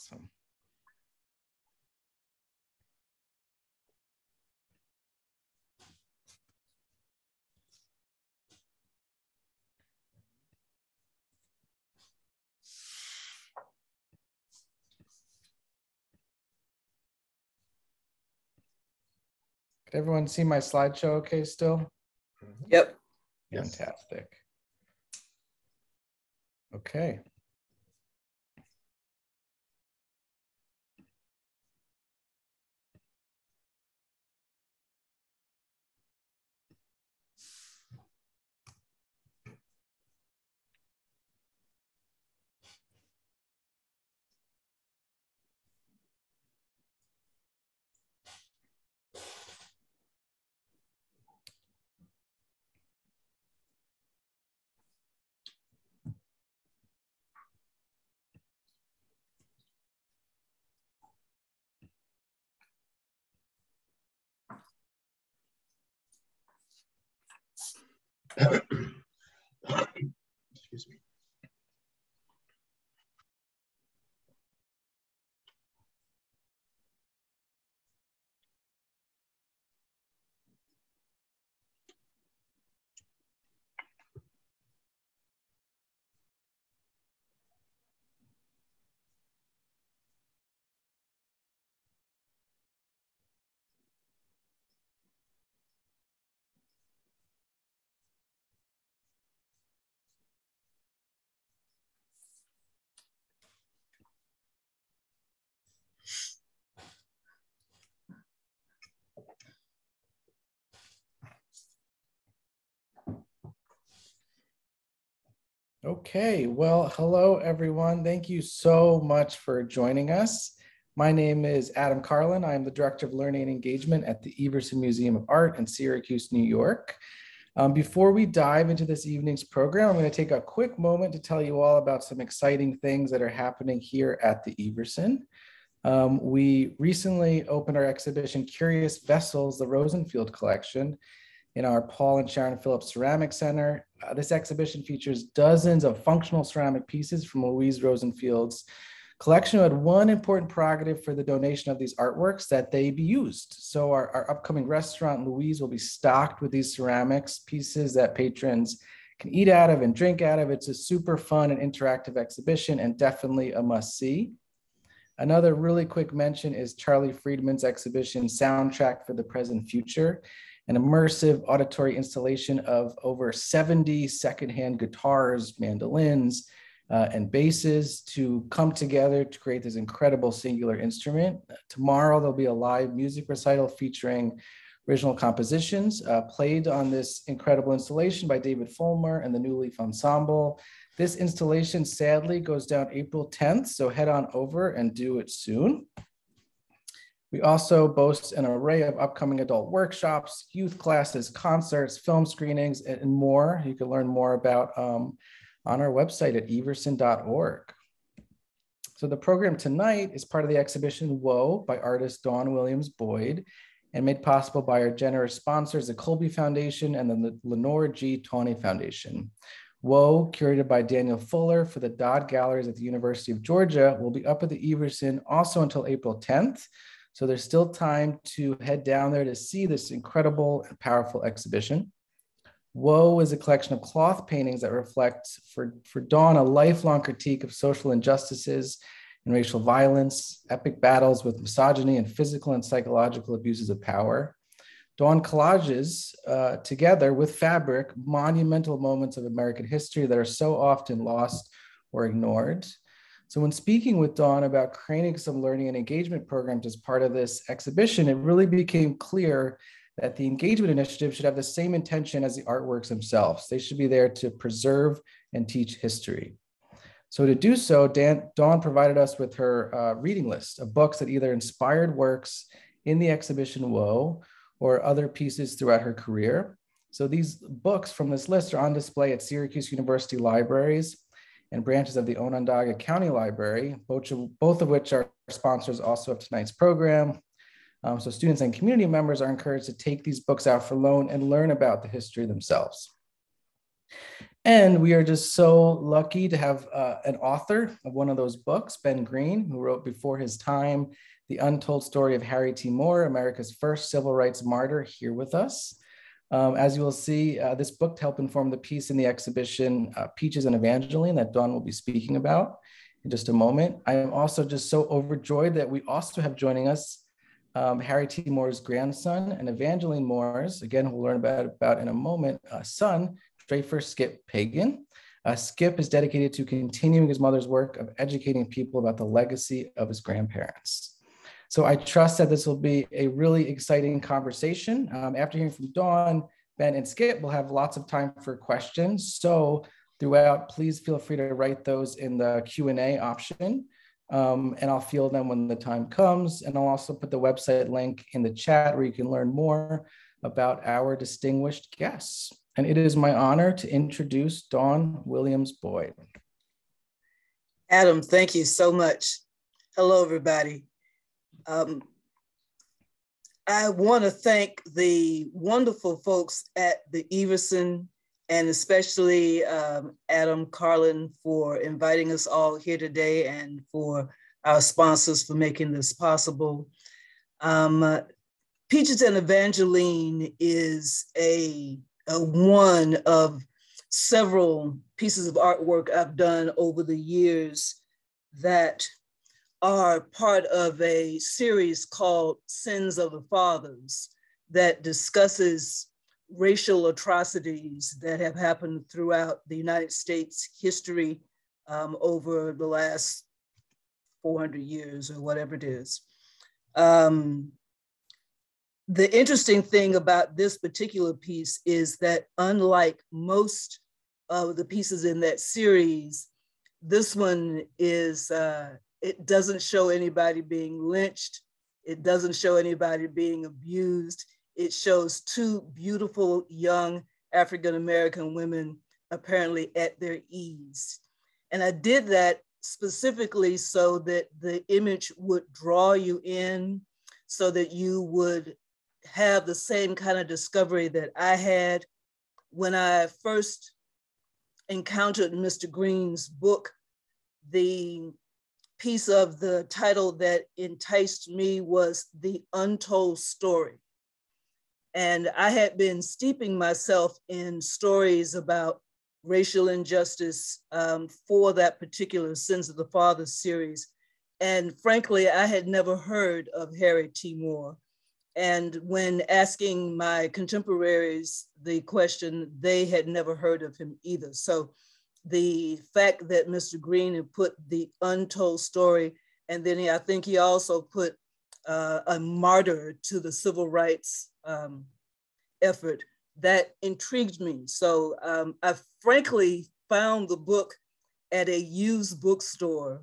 Awesome. Can everyone see my slideshow okay still? Yep. Fantastic. Okay. Excuse me. Okay, well, hello everyone. Thank you so much for joining us. My name is Adam Carlin. I am the Director of Learning and Engagement at the Everson Museum of Art in Syracuse, New York. Um, before we dive into this evening's program, I'm going to take a quick moment to tell you all about some exciting things that are happening here at the Everson. Um, we recently opened our exhibition, Curious Vessels, the Rosenfield Collection, in our Paul and Sharon Phillips Ceramic Center. Uh, this exhibition features dozens of functional ceramic pieces from Louise Rosenfield's collection who had one important prerogative for the donation of these artworks that they be used. So our, our upcoming restaurant, Louise, will be stocked with these ceramics pieces that patrons can eat out of and drink out of. It's a super fun and interactive exhibition and definitely a must see. Another really quick mention is Charlie Friedman's exhibition, Soundtrack for the Present Future an immersive auditory installation of over 70 secondhand guitars, mandolins, uh, and basses to come together to create this incredible singular instrument. Tomorrow, there'll be a live music recital featuring original compositions uh, played on this incredible installation by David Fulmer and the New Leaf Ensemble. This installation sadly goes down April 10th, so head on over and do it soon. We also boast an array of upcoming adult workshops, youth classes, concerts, film screenings, and more. You can learn more about um, on our website at everson.org. So the program tonight is part of the exhibition Woe by artist Dawn Williams Boyd and made possible by our generous sponsors, the Coby Foundation and the Lenore G. Tawney Foundation. Woe, curated by Daniel Fuller for the Dodd Galleries at the University of Georgia, will be up at the Everson also until April 10th. So there's still time to head down there to see this incredible and powerful exhibition. Woe is a collection of cloth paintings that reflect for, for Dawn a lifelong critique of social injustices and racial violence, epic battles with misogyny and physical and psychological abuses of power. Dawn collages uh, together with fabric monumental moments of American history that are so often lost or ignored. So when speaking with Dawn about creating some learning and engagement programs as part of this exhibition, it really became clear that the engagement initiative should have the same intention as the artworks themselves. They should be there to preserve and teach history. So to do so, Dan, Dawn provided us with her uh, reading list of books that either inspired works in the exhibition Woe or other pieces throughout her career. So these books from this list are on display at Syracuse University libraries and branches of the Onondaga County Library, both of, both of which are sponsors also of tonight's program. Um, so students and community members are encouraged to take these books out for loan and learn about the history themselves. And we are just so lucky to have uh, an author of one of those books, Ben Green, who wrote before his time, The Untold Story of Harry T. Moore, America's first civil rights martyr, here with us. Um, as you will see, uh, this book to help inform the piece in the exhibition, uh, Peaches and Evangeline, that Dawn will be speaking about in just a moment. I am also just so overjoyed that we also have joining us um, Harry T. Moore's grandson and Evangeline Moore's, again, we'll learn about, about in a moment, uh, son, Drapher Skip Pagan. Uh, Skip is dedicated to continuing his mother's work of educating people about the legacy of his grandparents. So I trust that this will be a really exciting conversation. Um, after hearing from Dawn, Ben, and Skip, we'll have lots of time for questions. So throughout, please feel free to write those in the Q&A option. Um, and I'll field them when the time comes. And I'll also put the website link in the chat where you can learn more about our distinguished guests. And it is my honor to introduce Dawn Williams Boyd. Adam, thank you so much. Hello, everybody. Um, I want to thank the wonderful folks at the Everson and especially um, Adam Carlin for inviting us all here today and for our sponsors for making this possible. Um, uh, Peaches and Evangeline is a, a one of several pieces of artwork I've done over the years that are part of a series called Sins of the Fathers that discusses racial atrocities that have happened throughout the United States history um, over the last 400 years or whatever it is. Um, the interesting thing about this particular piece is that unlike most of the pieces in that series, this one is uh, it doesn't show anybody being lynched. It doesn't show anybody being abused. It shows two beautiful young African American women apparently at their ease. And I did that specifically so that the image would draw you in, so that you would have the same kind of discovery that I had when I first encountered Mr. Green's book. The piece of the title that enticed me was The Untold Story. And I had been steeping myself in stories about racial injustice um, for that particular Sins of the Father series. And frankly, I had never heard of Harry T. Moore. And when asking my contemporaries the question, they had never heard of him either. So the fact that Mr. Green had put the untold story, and then he, I think he also put uh, a martyr to the civil rights um, effort, that intrigued me. So um, I frankly found the book at a used bookstore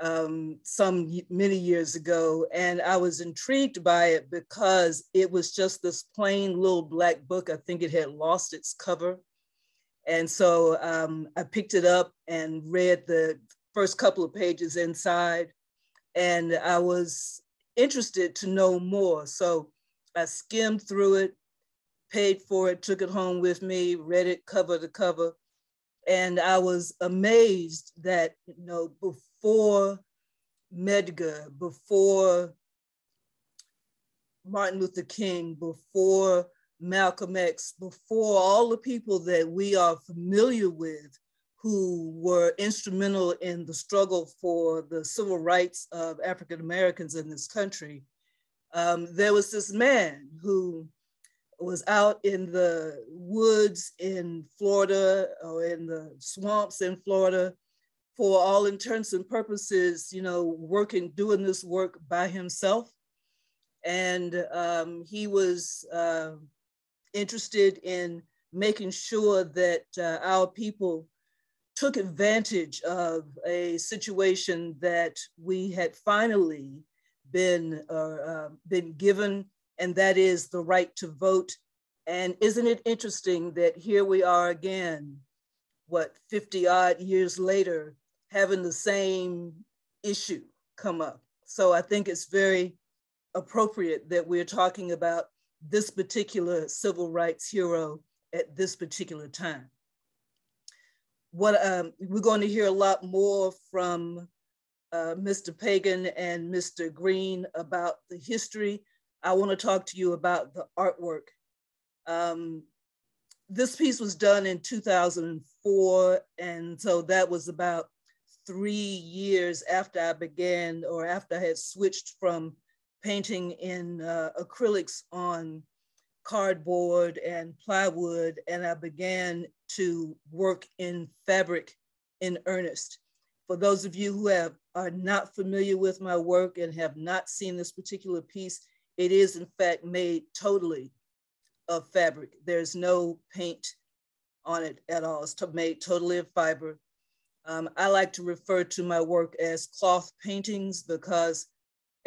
um, some many years ago, and I was intrigued by it because it was just this plain little black book. I think it had lost its cover and so um, I picked it up and read the first couple of pages inside, and I was interested to know more. So I skimmed through it, paid for it, took it home with me, read it cover to cover. And I was amazed that, you know, before Medgar, before Martin Luther King, before Malcolm X, before all the people that we are familiar with who were instrumental in the struggle for the civil rights of African Americans in this country, um, there was this man who was out in the woods in Florida or in the swamps in Florida for all intents and purposes, you know, working, doing this work by himself. And um, he was uh, interested in making sure that uh, our people took advantage of a situation that we had finally been uh, uh, been given, and that is the right to vote. And isn't it interesting that here we are again, what 50 odd years later, having the same issue come up. So I think it's very appropriate that we're talking about this particular civil rights hero at this particular time. what um, we're going to hear a lot more from uh, Mr. Pagan and Mr. Green about the history. I want to talk to you about the artwork. Um, this piece was done in 2004, and so that was about three years after I began or after I had switched from painting in uh, acrylics on cardboard and plywood, and I began to work in fabric in earnest. For those of you who have are not familiar with my work and have not seen this particular piece, it is in fact made totally of fabric. There's no paint on it at all. It's made totally of fiber. Um, I like to refer to my work as cloth paintings because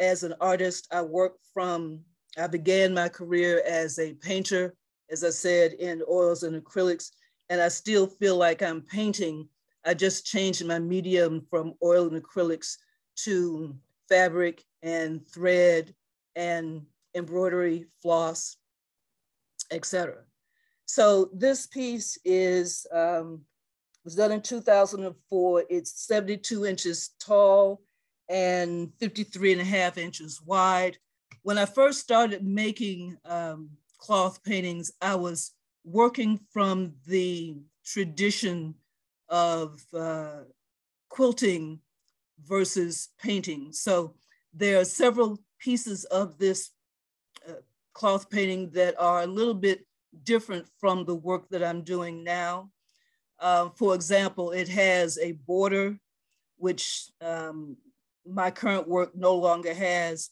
as an artist, I work from, I began my career as a painter, as I said, in oils and acrylics, and I still feel like I'm painting. I just changed my medium from oil and acrylics to fabric and thread and embroidery, floss, etc. So this piece is um, was done in 2004. It's 72 inches tall and 53 and a half inches wide. When I first started making um, cloth paintings, I was working from the tradition of uh, quilting versus painting. So there are several pieces of this uh, cloth painting that are a little bit different from the work that I'm doing now. Uh, for example, it has a border, which um, my current work no longer has,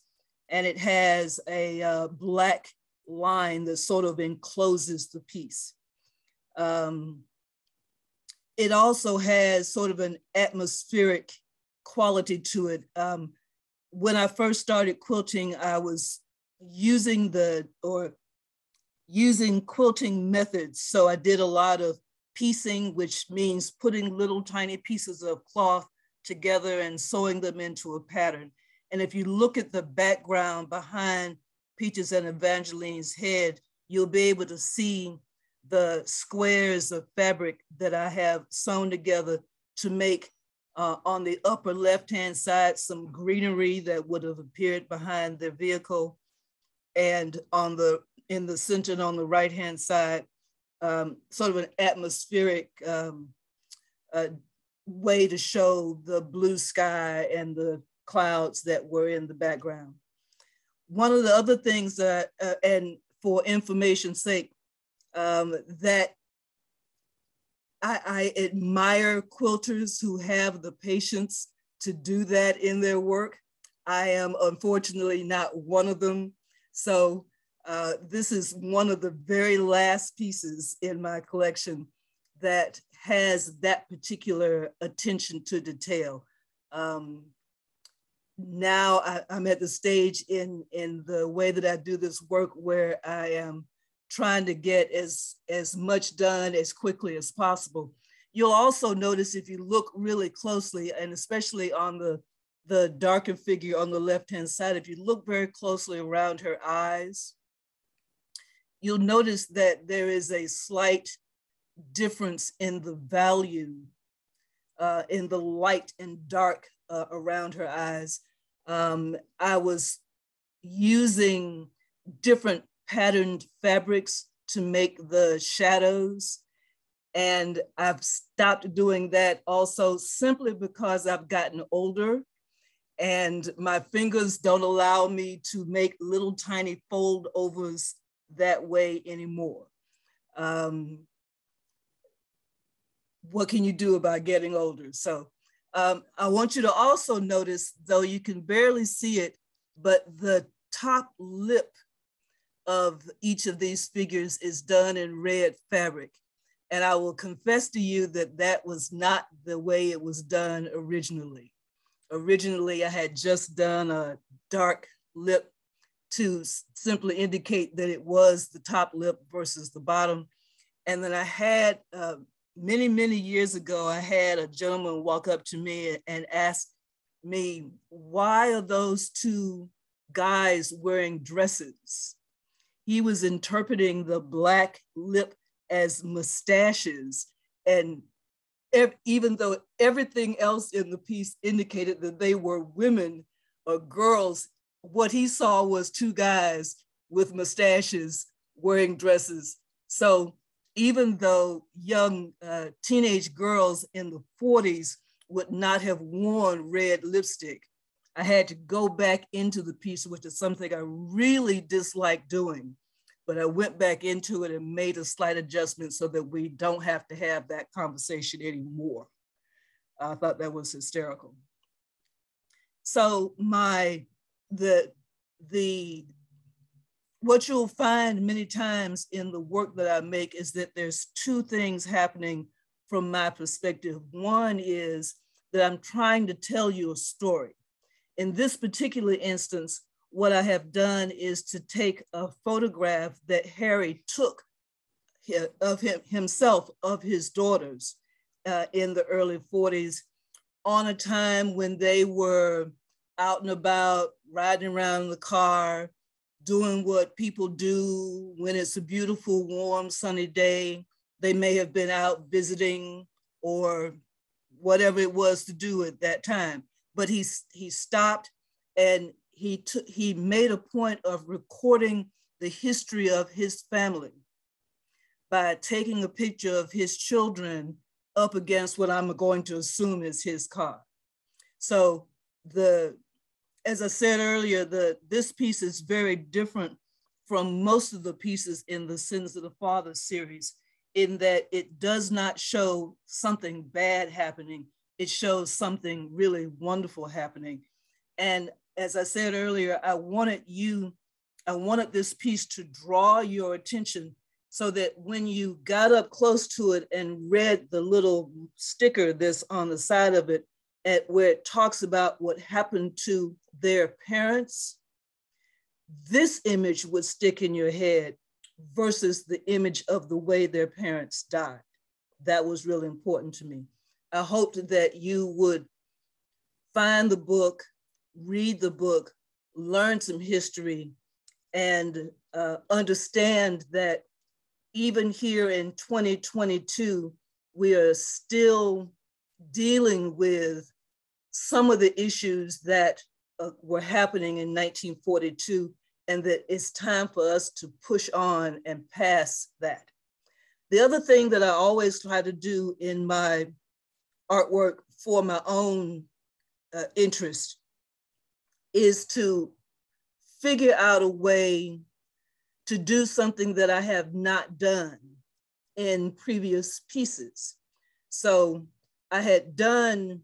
and it has a uh, black line that sort of encloses the piece. Um, it also has sort of an atmospheric quality to it. Um, when I first started quilting, I was using the, or using quilting methods. So I did a lot of piecing, which means putting little tiny pieces of cloth together and sewing them into a pattern. And if you look at the background behind Peaches and Evangeline's head, you'll be able to see the squares of fabric that I have sewn together to make uh, on the upper left-hand side some greenery that would have appeared behind their vehicle. And on the in the center and on the right-hand side, um, sort of an atmospheric um, uh, way to show the blue sky and the clouds that were in the background. One of the other things that, uh, and for information's sake, um, that I, I admire quilters who have the patience to do that in their work. I am unfortunately not one of them. So uh, this is one of the very last pieces in my collection that has that particular attention to detail. Um, now I, am at the stage in, in the way that I do this work where I am trying to get as, as much done as quickly as possible. You'll also notice if you look really closely, and especially on the, the darker figure on the left-hand side, if you look very closely around her eyes, you'll notice that there is a slight difference in the value, uh, in the light and dark uh, around her eyes. Um, I was using different patterned fabrics to make the shadows. And I've stopped doing that also simply because I've gotten older and my fingers don't allow me to make little tiny fold overs that way anymore. Um, what can you do about getting older? So um, I want you to also notice, though you can barely see it, but the top lip of each of these figures is done in red fabric. And I will confess to you that that was not the way it was done originally. Originally, I had just done a dark lip to simply indicate that it was the top lip versus the bottom. And then I had, uh, many, many years ago, I had a gentleman walk up to me and ask me, why are those two guys wearing dresses? he was interpreting the black lip as mustaches and even though everything else in the piece indicated that they were women or girls, what he saw was two guys with mustaches wearing dresses. So even though young uh, teenage girls in the 40s would not have worn red lipstick, I had to go back into the piece, which is something I really dislike doing. But I went back into it and made a slight adjustment so that we don't have to have that conversation anymore. I thought that was hysterical. So my the the what you'll find many times in the work that I make is that there's two things happening from my perspective. One is that I'm trying to tell you a story. In this particular instance, what I have done is to take a photograph that Harry took of him, himself, of his daughters uh, in the early 40s on a time when they were out and about, riding around in the car, doing what people do when it's a beautiful, warm, sunny day. They may have been out visiting or whatever it was to do at that time. But he, he stopped and he, took, he made a point of recording the history of his family by taking a picture of his children up against what I'm going to assume is his car. So the as I said earlier, the, this piece is very different from most of the pieces in the Sins of the Father series in that it does not show something bad happening. It shows something really wonderful happening. And as I said earlier, I wanted you, I wanted this piece to draw your attention so that when you got up close to it and read the little sticker that's on the side of it, at where it talks about what happened to their parents, this image would stick in your head versus the image of the way their parents died. That was really important to me. I hoped that you would find the book, read the book, learn some history, and uh, understand that even here in 2022, we are still dealing with some of the issues that uh, were happening in 1942 and that it's time for us to push on and pass that. The other thing that I always try to do in my artwork for my own uh, interest is to figure out a way to do something that I have not done in previous pieces. So I had done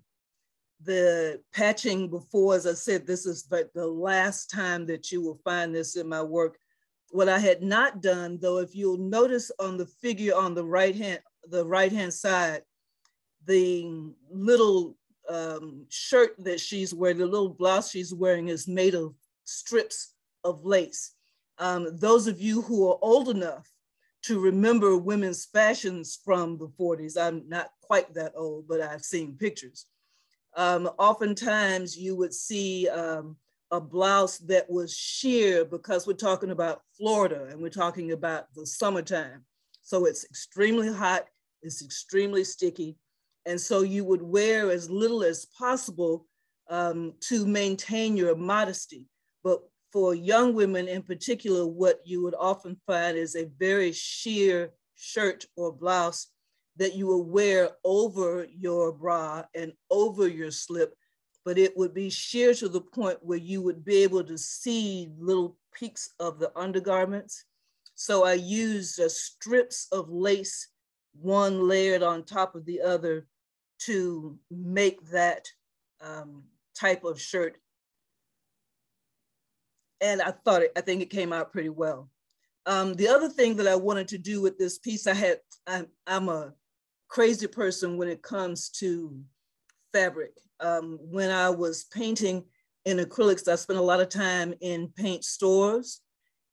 the patching before, as I said, this is but the last time that you will find this in my work. What I had not done, though, if you'll notice on the figure on the right hand, the right hand side, the little um, shirt that she's wearing, the little blouse she's wearing is made of strips of lace. Um, those of you who are old enough to remember women's fashions from the 40s, I'm not quite that old, but I've seen pictures um, oftentimes you would see um, a blouse that was sheer because we're talking about Florida and we're talking about the summertime. So it's extremely hot, it's extremely sticky. And so you would wear as little as possible um, to maintain your modesty. But for young women in particular, what you would often find is a very sheer shirt or blouse that you will wear over your bra and over your slip, but it would be sheer to the point where you would be able to see little peaks of the undergarments. So I used uh, strips of lace, one layered on top of the other to make that um, type of shirt. And I thought it, I think it came out pretty well. Um, the other thing that I wanted to do with this piece, I had, I'm, I'm a crazy person when it comes to fabric. Um, when I was painting in acrylics, I spent a lot of time in paint stores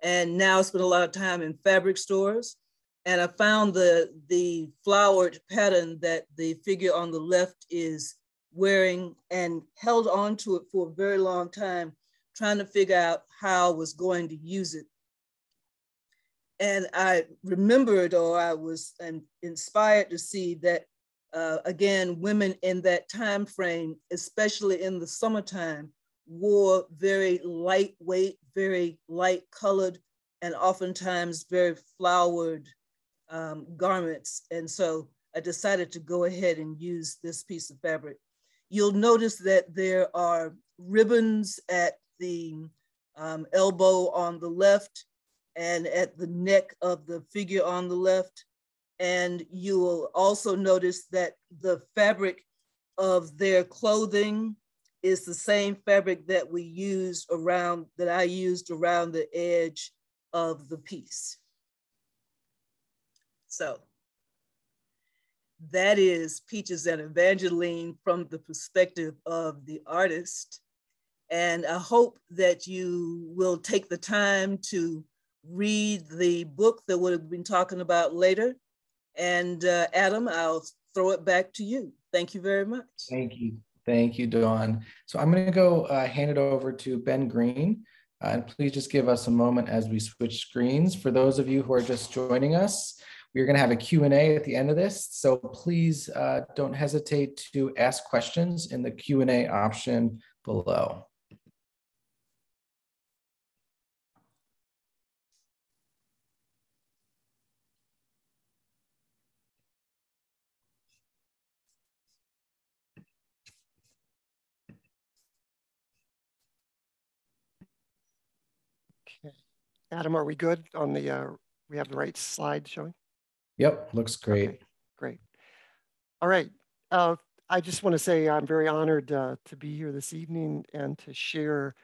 and now I spend a lot of time in fabric stores. And I found the, the flowered pattern that the figure on the left is wearing and held on to it for a very long time, trying to figure out how I was going to use it and I remembered or I was inspired to see that uh, again, women in that time frame, especially in the summertime, wore very lightweight, very light colored, and oftentimes very flowered um, garments. And so I decided to go ahead and use this piece of fabric. You'll notice that there are ribbons at the um, elbow on the left and at the neck of the figure on the left. And you will also notice that the fabric of their clothing is the same fabric that we used around, that I used around the edge of the piece. So that is Peaches and Evangeline from the perspective of the artist. And I hope that you will take the time to read the book that we'll have been talking about later. And uh, Adam, I'll throw it back to you. Thank you very much. Thank you. Thank you, Dawn. So I'm going to go uh, hand it over to Ben Green. Uh, and please just give us a moment as we switch screens. For those of you who are just joining us, we're going to have a Q&A at the end of this. So please uh, don't hesitate to ask questions in the Q&A option below. Adam, are we good on the, uh, we have the right slide showing? Yep, looks great. Okay, great. All right. Uh, I just want to say I'm very honored uh, to be here this evening and to share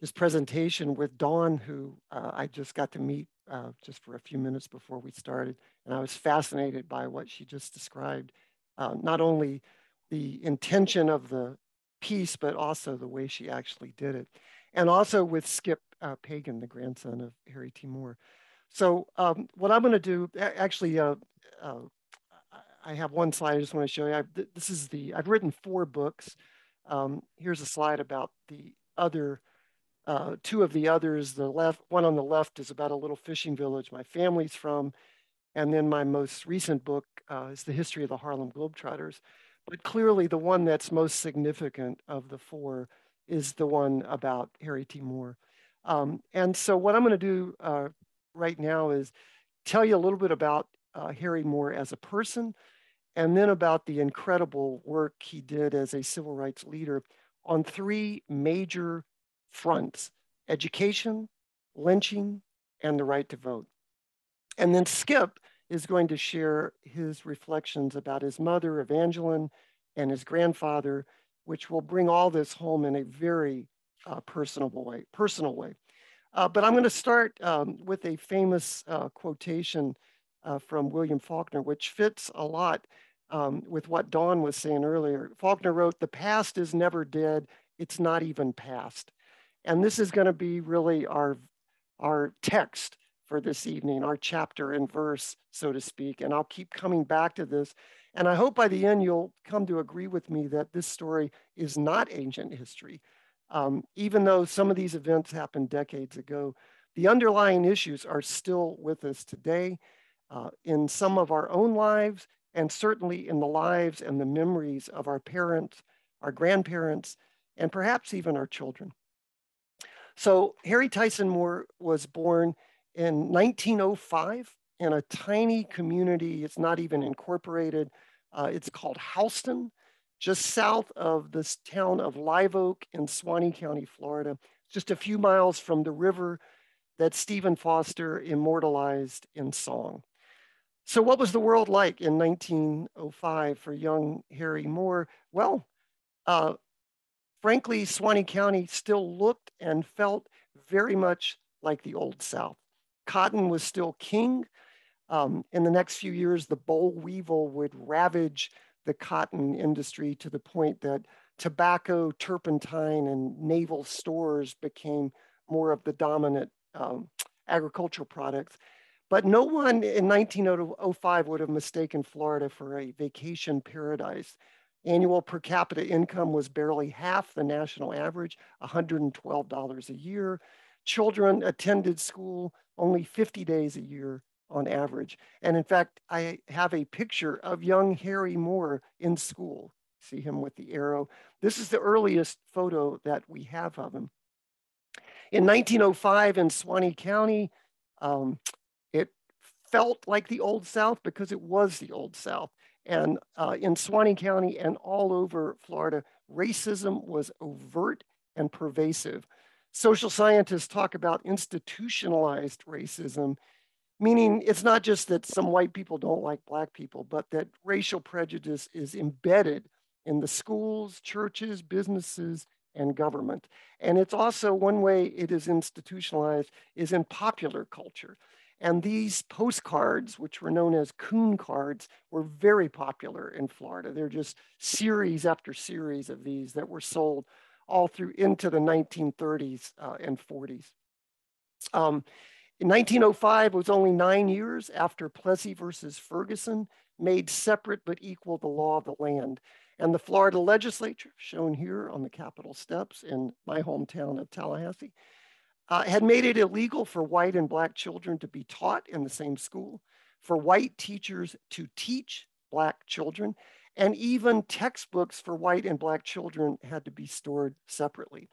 this presentation with Dawn, who uh, I just got to meet uh, just for a few minutes before we started. And I was fascinated by what she just described, uh, not only the intention of the piece, but also the way she actually did it. And also with Skip uh, Pagan, the grandson of Harry T. Moore. So um, what I'm going to do, actually, uh, uh, I have one slide I just want to show you. I, this is the, I've written four books. Um, here's a slide about the other, uh, two of the others. The left, one on the left is about a little fishing village my family's from. And then my most recent book uh, is the history of the Harlem Globetrotters. But clearly the one that's most significant of the four is the one about Harry T. Moore. Um, and so what I'm going to do uh, right now is tell you a little bit about uh, Harry Moore as a person, and then about the incredible work he did as a civil rights leader on three major fronts, education, lynching, and the right to vote. And then Skip is going to share his reflections about his mother, Evangeline, and his grandfather, which will bring all this home in a very uh, personal way. Personal way. Uh, but I'm going to start um, with a famous uh, quotation uh, from William Faulkner, which fits a lot um, with what Dawn was saying earlier. Faulkner wrote, "The past is never dead; it's not even past." And this is going to be really our our text for this evening, our chapter and verse, so to speak. And I'll keep coming back to this. And I hope by the end you'll come to agree with me that this story is not ancient history um, even though some of these events happened decades ago, the underlying issues are still with us today uh, in some of our own lives and certainly in the lives and the memories of our parents, our grandparents, and perhaps even our children. So Harry Tyson Moore was born in 1905 in a tiny community. It's not even incorporated. Uh, it's called Houston just south of this town of Live Oak in Suwannee County, Florida, just a few miles from the river that Stephen Foster immortalized in song. So, what was the world like in 1905 for young Harry Moore? Well, uh, frankly, Suwannee County still looked and felt very much like the Old South. Cotton was still king. Um, in the next few years, the boll weevil would ravage the cotton industry to the point that tobacco, turpentine, and naval stores became more of the dominant um, agricultural products. But no one in 1905 would have mistaken Florida for a vacation paradise. Annual per capita income was barely half the national average, $112 a year. Children attended school only 50 days a year on average. And in fact, I have a picture of young Harry Moore in school. See him with the arrow. This is the earliest photo that we have of him. In 1905 in Suwannee County, um, it felt like the Old South because it was the Old South. And uh, in Suwannee County and all over Florida, racism was overt and pervasive. Social scientists talk about institutionalized racism, meaning it's not just that some white people don't like black people, but that racial prejudice is embedded in the schools, churches, businesses, and government. And it's also one way it is institutionalized is in popular culture. And these postcards, which were known as coon cards, were very popular in Florida. They're just series after series of these that were sold all through into the 1930s uh, and 40s. Um, in 1905 it was only nine years after Plessy versus Ferguson made separate but equal the law of the land. And the Florida legislature, shown here on the Capitol steps in my hometown of Tallahassee, uh, had made it illegal for white and black children to be taught in the same school, for white teachers to teach black children, and even textbooks for white and black children had to be stored separately.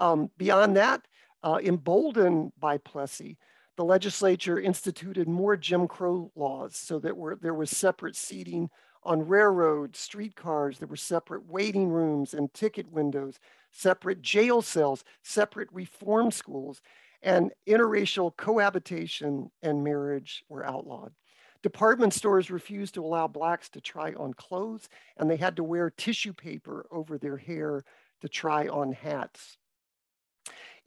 Um, beyond that, uh, emboldened by Plessy, the legislature instituted more Jim Crow laws so that were, there was separate seating on railroads, streetcars, there were separate waiting rooms and ticket windows, separate jail cells, separate reform schools, and interracial cohabitation and marriage were outlawed. Department stores refused to allow blacks to try on clothes, and they had to wear tissue paper over their hair to try on hats.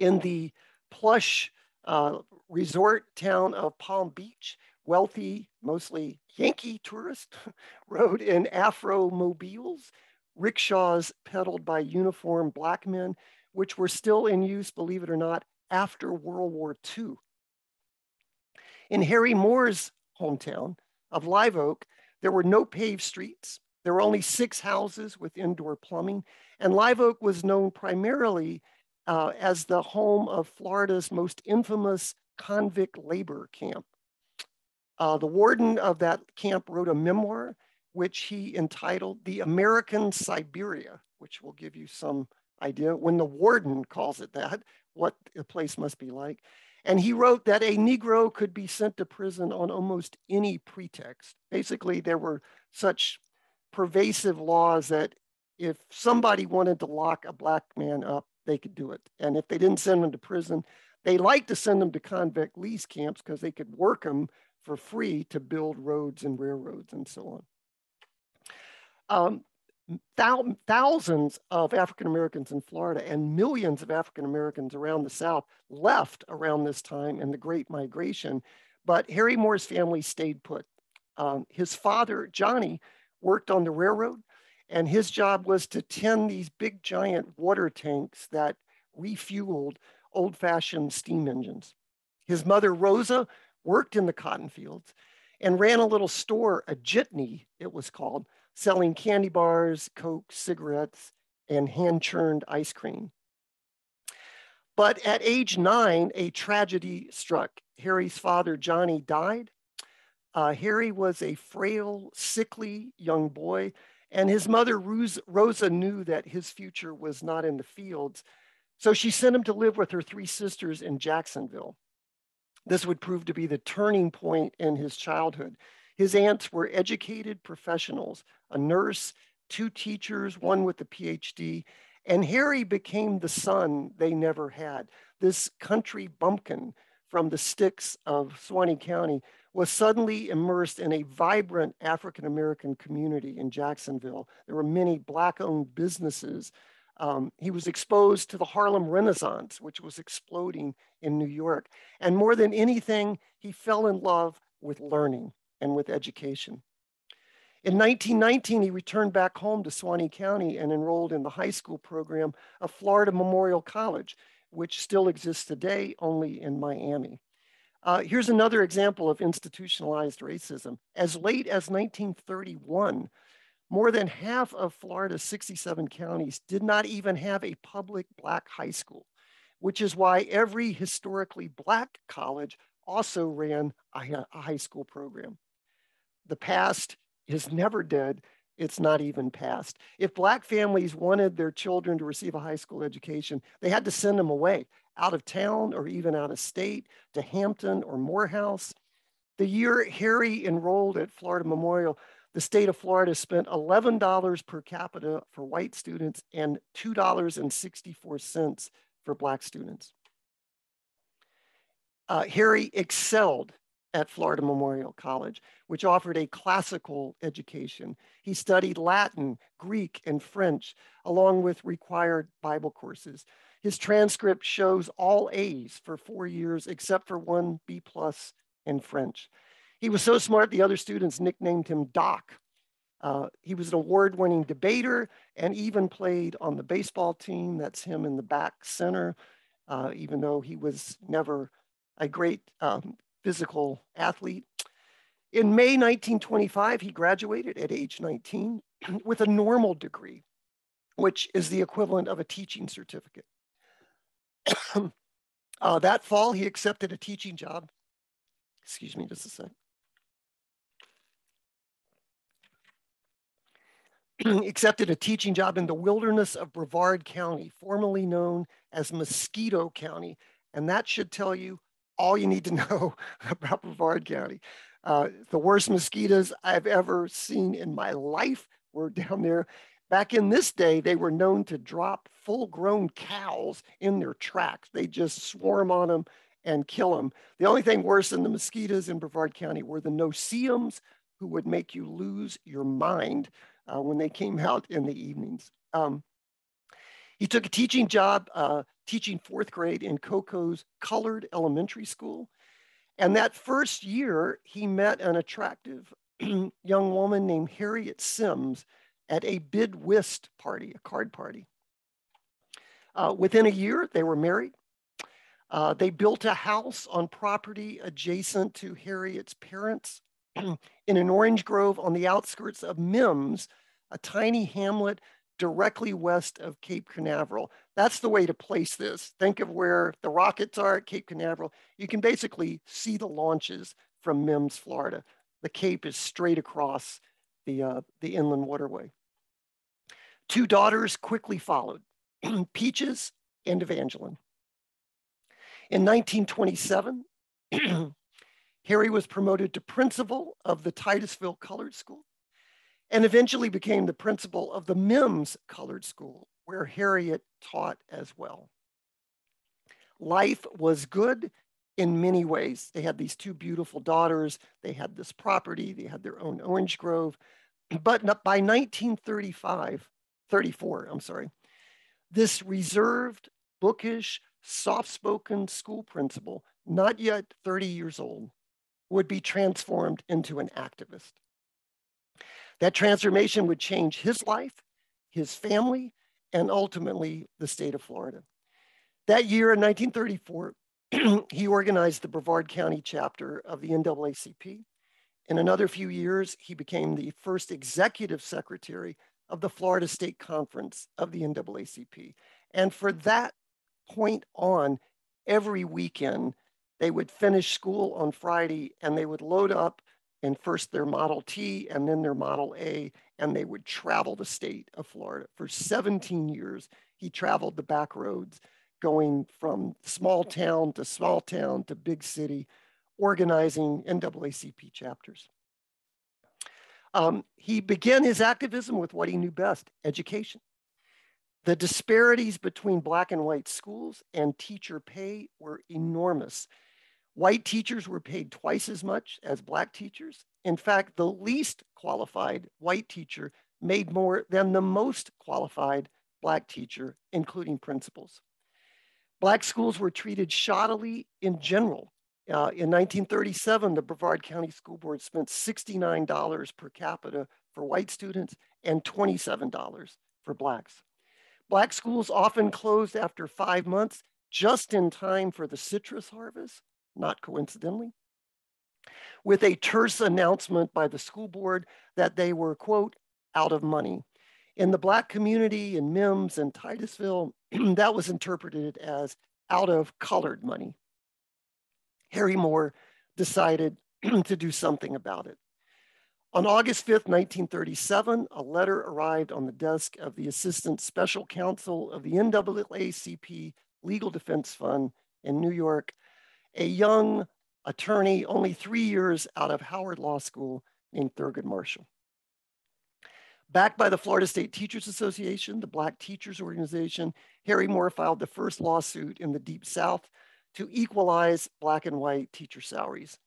In the plush uh, resort town of Palm Beach, wealthy, mostly Yankee tourists rode in Afromobiles, rickshaws pedaled by uniformed black men, which were still in use, believe it or not, after World War II. In Harry Moore's hometown of Live Oak, there were no paved streets. There were only six houses with indoor plumbing. And Live Oak was known primarily uh, as the home of Florida's most infamous convict labor camp. Uh, the warden of that camp wrote a memoir, which he entitled The American Siberia, which will give you some idea when the warden calls it that, what the place must be like. And he wrote that a Negro could be sent to prison on almost any pretext. Basically, there were such pervasive laws that if somebody wanted to lock a black man up, they could do it. And if they didn't send them to prison, they liked to send them to convict lease camps because they could work them for free to build roads and railroads and so on. Um, thousands of African Americans in Florida and millions of African Americans around the South left around this time in the Great Migration, but Harry Moore's family stayed put. Um, his father, Johnny, worked on the railroad, and his job was to tend these big giant water tanks that refueled old fashioned steam engines. His mother, Rosa, worked in the cotton fields, and ran a little store, a jitney, it was called, selling candy bars, Coke, cigarettes, and hand churned ice cream. But at age nine, a tragedy struck. Harry's father, Johnny, died. Uh, Harry was a frail, sickly young boy, and his mother, Rosa, knew that his future was not in the fields. So she sent him to live with her three sisters in Jacksonville. This would prove to be the turning point in his childhood. His aunts were educated professionals, a nurse, two teachers, one with a PhD, and Harry became the son they never had. This country bumpkin from the sticks of Suwannee County was suddenly immersed in a vibrant African American community in Jacksonville. There were many Black owned businesses um, he was exposed to the Harlem Renaissance, which was exploding in New York. And more than anything, he fell in love with learning and with education. In 1919, he returned back home to Suwannee County and enrolled in the high school program of Florida Memorial College, which still exists today only in Miami. Uh, here's another example of institutionalized racism. As late as 1931, more than half of Florida's 67 counties did not even have a public Black high school, which is why every historically Black college also ran a, a high school program. The past is never dead. It's not even past. If Black families wanted their children to receive a high school education, they had to send them away out of town or even out of state to Hampton or Morehouse. The year Harry enrolled at Florida Memorial, the state of Florida spent $11 per capita for white students and $2.64 for Black students. Uh, Harry excelled at Florida Memorial College, which offered a classical education. He studied Latin, Greek, and French, along with required Bible courses. His transcript shows all A's for four years, except for one B plus in French. He was so smart, the other students nicknamed him Doc. Uh, he was an award winning debater and even played on the baseball team. That's him in the back center, uh, even though he was never a great um, physical athlete. In May 1925, he graduated at age 19 with a normal degree, which is the equivalent of a teaching certificate. uh, that fall, he accepted a teaching job. Excuse me just a sec. accepted a teaching job in the wilderness of Brevard County, formerly known as Mosquito County. And that should tell you all you need to know about Brevard County. Uh, the worst mosquitoes I've ever seen in my life were down there. Back in this day, they were known to drop full grown cows in their tracks. They just swarm on them and kill them. The only thing worse than the mosquitoes in Brevard County were the no-see-ums who would make you lose your mind uh, when they came out in the evenings. Um, he took a teaching job uh, teaching fourth grade in Cocoa's colored elementary school. And that first year, he met an attractive young woman named Harriet Sims at a bid whist party, a card party. Uh, within a year, they were married. Uh, they built a house on property adjacent to Harriet's parents in an orange grove on the outskirts of Mims, a tiny hamlet directly west of Cape Canaveral. That's the way to place this. Think of where the rockets are at Cape Canaveral. You can basically see the launches from Mims, Florida. The Cape is straight across the, uh, the inland waterway. Two daughters quickly followed, Peaches and Evangeline. In 1927, Harry was promoted to principal of the Titusville Colored School and eventually became the principal of the Mims Colored School, where Harriet taught as well. Life was good in many ways. They had these two beautiful daughters, they had this property, they had their own orange grove. But by 1935, 34, I'm sorry, this reserved, bookish, soft spoken school principal, not yet 30 years old, would be transformed into an activist. That transformation would change his life, his family, and ultimately the state of Florida. That year in 1934, he organized the Brevard County chapter of the NAACP. In another few years, he became the first executive secretary of the Florida State Conference of the NAACP. And for that point on, every weekend, they would finish school on Friday and they would load up and first their Model T and then their Model A, and they would travel the state of Florida. For 17 years, he traveled the back roads, going from small town to small town to big city, organizing NAACP chapters. Um, he began his activism with what he knew best, education. The disparities between black and white schools and teacher pay were enormous. White teachers were paid twice as much as black teachers. In fact, the least qualified white teacher made more than the most qualified black teacher, including principals. Black schools were treated shoddily in general. Uh, in 1937, the Brevard County School Board spent $69 per capita for white students and $27 for blacks. Black schools often closed after five months, just in time for the citrus harvest not coincidentally, with a terse announcement by the school board that they were, quote, out of money. In the Black community in Mims and Titusville, that was interpreted as out of colored money. Harry Moore decided to do something about it. On August 5th, 1937, a letter arrived on the desk of the Assistant Special Counsel of the NAACP Legal Defense Fund in New York, a young attorney only three years out of Howard Law School named Thurgood Marshall. Backed by the Florida State Teachers Association, the Black Teachers Organization, Harry Moore filed the first lawsuit in the Deep South to equalize Black and white teacher salaries.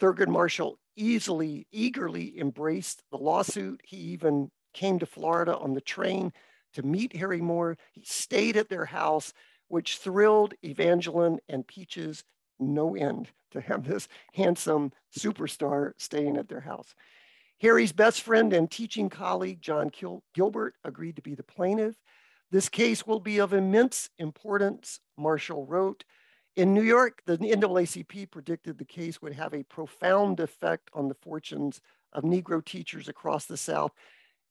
Thurgood Marshall easily, eagerly embraced the lawsuit. He even came to Florida on the train to meet Harry Moore. He stayed at their house, which thrilled Evangeline and Peaches no end to have this handsome superstar staying at their house. Harry's best friend and teaching colleague, John Gil Gilbert, agreed to be the plaintiff. This case will be of immense importance, Marshall wrote. In New York, the NAACP predicted the case would have a profound effect on the fortunes of Negro teachers across the South.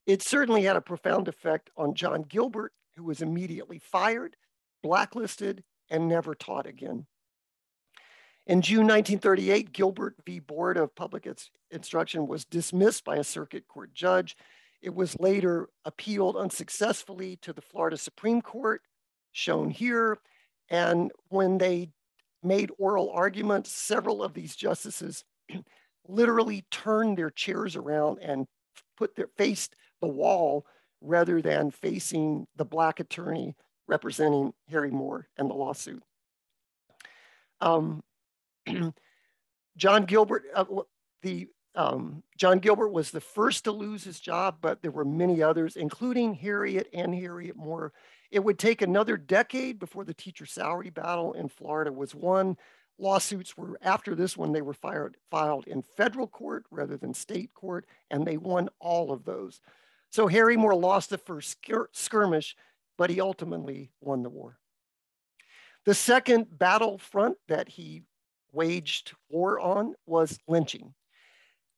It certainly had a profound effect on John Gilbert, who was immediately fired, blacklisted, and never taught again. In June 1938, Gilbert v. Board of Public Instruction was dismissed by a circuit court judge. It was later appealed unsuccessfully to the Florida Supreme Court, shown here. And when they made oral arguments, several of these justices literally turned their chairs around and put their faced the wall rather than facing the black attorney representing Harry Moore and the lawsuit. Um, John Gilbert, uh, the um, John Gilbert was the first to lose his job, but there were many others, including Harriet and Harriet Moore. It would take another decade before the teacher salary battle in Florida was won. Lawsuits were, after this one, they were fired, filed in federal court rather than state court, and they won all of those. So Harry Moore lost the first skirmish, but he ultimately won the war. The second battlefront that he waged war on was lynching.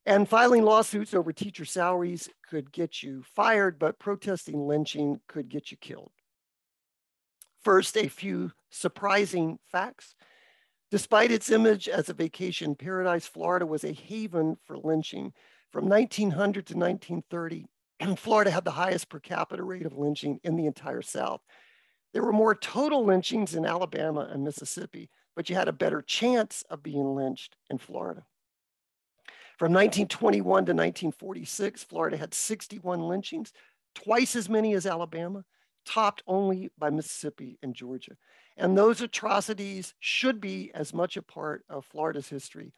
And filing lawsuits over teacher salaries could get you fired, but protesting lynching could get you killed. First, a few surprising facts. Despite its image as a vacation paradise, Florida was a haven for lynching. From 1900 to 1930, Florida had the highest per capita rate of lynching in the entire South. There were more total lynchings in Alabama and Mississippi, but you had a better chance of being lynched in Florida. From 1921 to 1946, Florida had 61 lynchings, twice as many as Alabama, topped only by Mississippi and Georgia. And those atrocities should be as much a part of Florida's history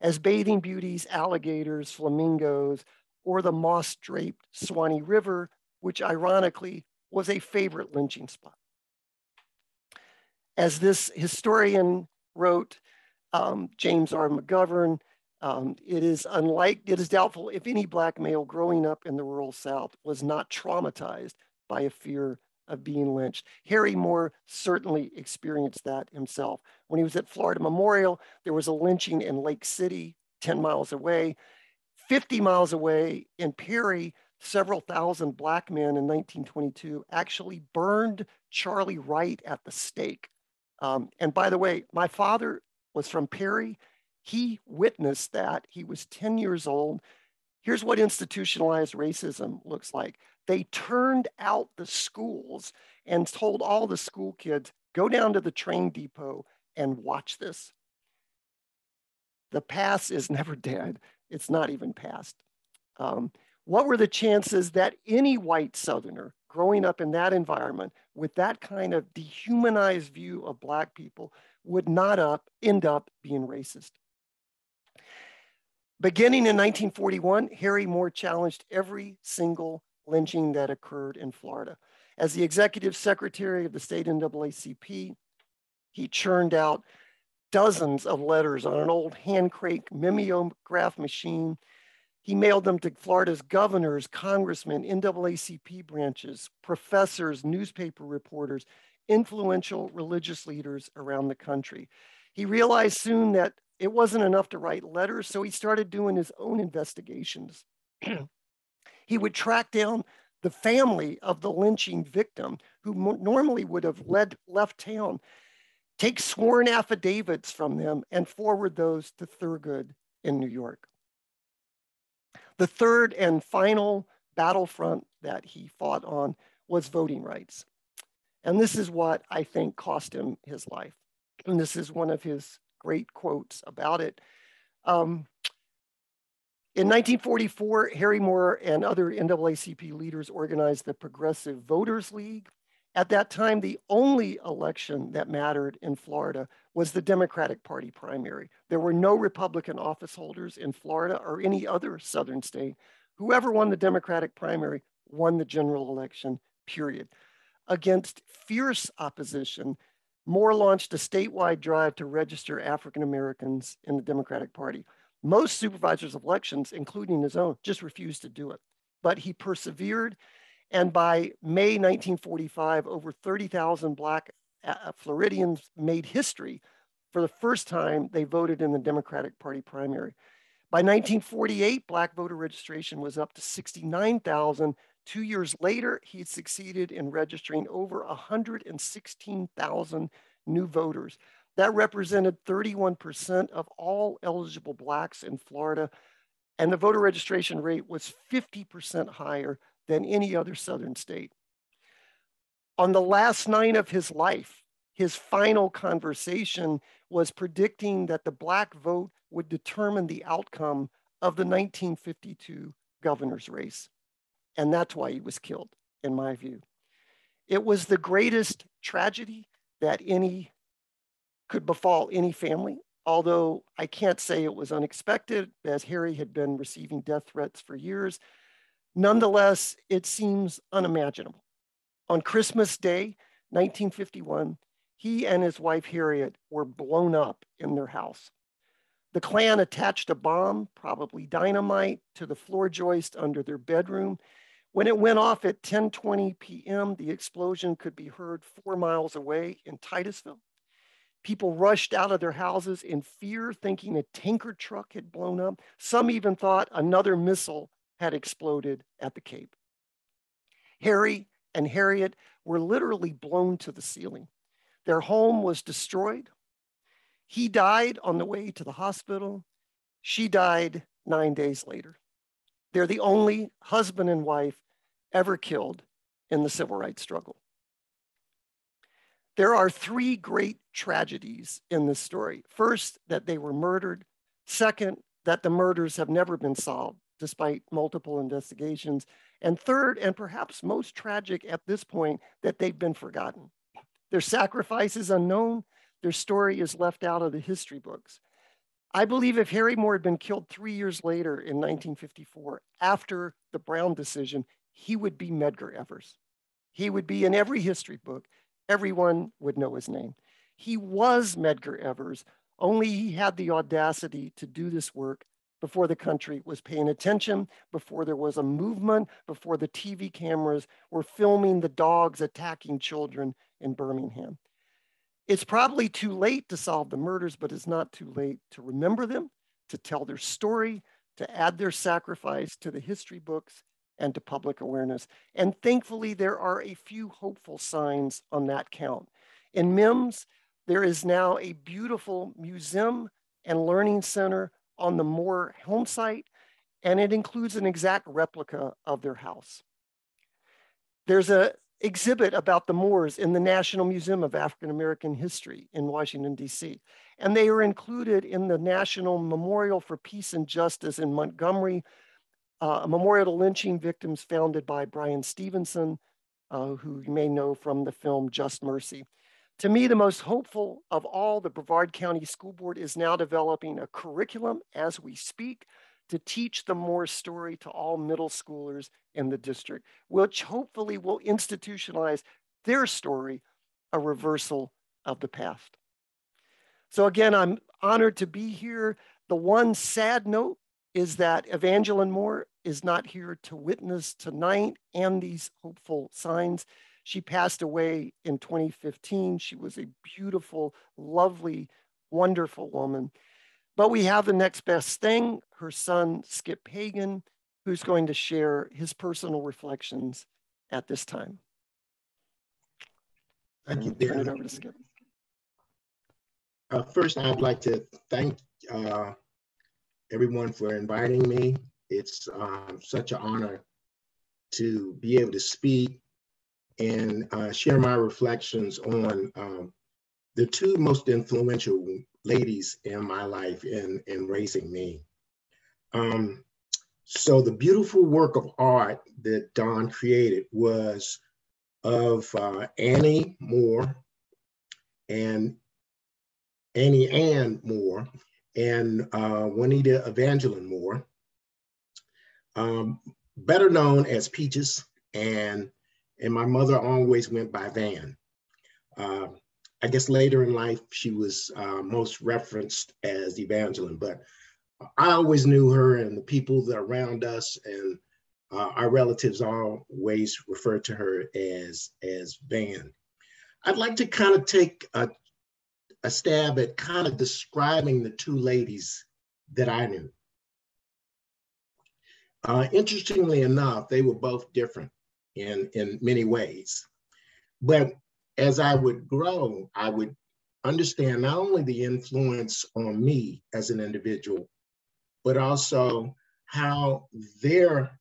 as bathing beauties, alligators, flamingos, or the moss draped Suwannee River, which ironically was a favorite lynching spot. As this historian wrote, um, James R. McGovern, um, it is unlike, it is doubtful if any black male growing up in the rural South was not traumatized by a fear of being lynched. Harry Moore certainly experienced that himself. When he was at Florida Memorial, there was a lynching in Lake City, 10 miles away. 50 miles away in Perry, several thousand black men in 1922 actually burned Charlie Wright at the stake. Um, and by the way, my father was from Perry. He witnessed that. He was 10 years old. Here's what institutionalized racism looks like. They turned out the schools and told all the school kids, go down to the train depot and watch this. The past is never dead. It's not even past. Um, what were the chances that any white Southerner growing up in that environment with that kind of dehumanized view of Black people would not up, end up being racist. Beginning in 1941, Harry Moore challenged every single lynching that occurred in Florida. As the executive secretary of the state NAACP, he churned out dozens of letters on an old hand crank mimeograph machine he mailed them to Florida's governors, congressmen, NAACP branches, professors, newspaper reporters, influential religious leaders around the country. He realized soon that it wasn't enough to write letters, so he started doing his own investigations. he would track down the family of the lynching victim who normally would have led, left town take sworn affidavits from them and forward those to Thurgood in New York. The third and final battlefront that he fought on was voting rights. And this is what I think cost him his life. And this is one of his great quotes about it. Um, in 1944, Harry Moore and other NAACP leaders organized the Progressive Voters League. At that time, the only election that mattered in Florida was the Democratic Party primary. There were no Republican office holders in Florida or any other Southern state. Whoever won the Democratic primary won the general election, period. Against fierce opposition, Moore launched a statewide drive to register African Americans in the Democratic Party. Most supervisors of elections, including his own, just refused to do it. But he persevered. And by May 1945, over 30,000 Black uh, Floridians made history. For the first time, they voted in the Democratic Party primary. By 1948, Black voter registration was up to 69,000. Two years later, he succeeded in registering over 116,000 new voters. That represented 31% of all eligible Blacks in Florida, and the voter registration rate was 50% higher than any other Southern state. On the last night of his life, his final conversation was predicting that the Black vote would determine the outcome of the 1952 governor's race. And that's why he was killed, in my view. It was the greatest tragedy that any could befall any family, although I can't say it was unexpected, as Harry had been receiving death threats for years. Nonetheless, it seems unimaginable. On Christmas Day, 1951, he and his wife Harriet were blown up in their house. The Klan attached a bomb, probably dynamite, to the floor joist under their bedroom. When it went off at 10:20 p.m., the explosion could be heard four miles away in Titusville. People rushed out of their houses in fear, thinking a tanker truck had blown up. Some even thought another missile had exploded at the Cape. Harry and Harriet were literally blown to the ceiling. Their home was destroyed. He died on the way to the hospital. She died nine days later. They're the only husband and wife ever killed in the civil rights struggle. There are three great tragedies in this story. First, that they were murdered. Second, that the murders have never been solved despite multiple investigations. And third, and perhaps most tragic at this point, that they've been forgotten. Their sacrifice is unknown. Their story is left out of the history books. I believe if Harry Moore had been killed three years later in 1954, after the Brown decision, he would be Medgar Evers. He would be in every history book everyone would know his name. He was Medgar Evers, only he had the audacity to do this work before the country was paying attention, before there was a movement, before the TV cameras were filming the dogs attacking children in Birmingham. It's probably too late to solve the murders, but it's not too late to remember them, to tell their story, to add their sacrifice to the history books, and to public awareness. And thankfully, there are a few hopeful signs on that count. In MIMS, there is now a beautiful museum and learning center on the Moore home site, and it includes an exact replica of their house. There's an exhibit about the Moores in the National Museum of African American History in Washington, D.C. And they are included in the National Memorial for Peace and Justice in Montgomery uh, a memorial to lynching victims founded by Bryan Stevenson, uh, who you may know from the film Just Mercy. To me, the most hopeful of all, the Brevard County School Board is now developing a curriculum as we speak to teach the Moore story to all middle schoolers in the district, which hopefully will institutionalize their story, a reversal of the past. So again, I'm honored to be here. The one sad note is that Evangeline Moore is not here to witness tonight and these hopeful signs. She passed away in 2015. She was a beautiful, lovely, wonderful woman. But we have the next best thing her son, Skip Pagan, who's going to share his personal reflections at this time. Thank you. Turn it over to Skip. Uh, first, I'd like to thank uh, everyone for inviting me. It's um, such an honor to be able to speak and uh, share my reflections on um, the two most influential ladies in my life in, in raising me. Um, so the beautiful work of art that Dawn created was of uh, Annie Moore and Annie Ann Moore and uh, Juanita Evangeline Moore, um, better known as Peaches, and, and my mother always went by Van. Uh, I guess later in life, she was uh, most referenced as Evangeline, but I always knew her and the people that around us and uh, our relatives always referred to her as, as Van. I'd like to kind of take a, a stab at kind of describing the two ladies that I knew. Uh, interestingly enough, they were both different in, in many ways. But as I would grow, I would understand not only the influence on me as an individual, but also how their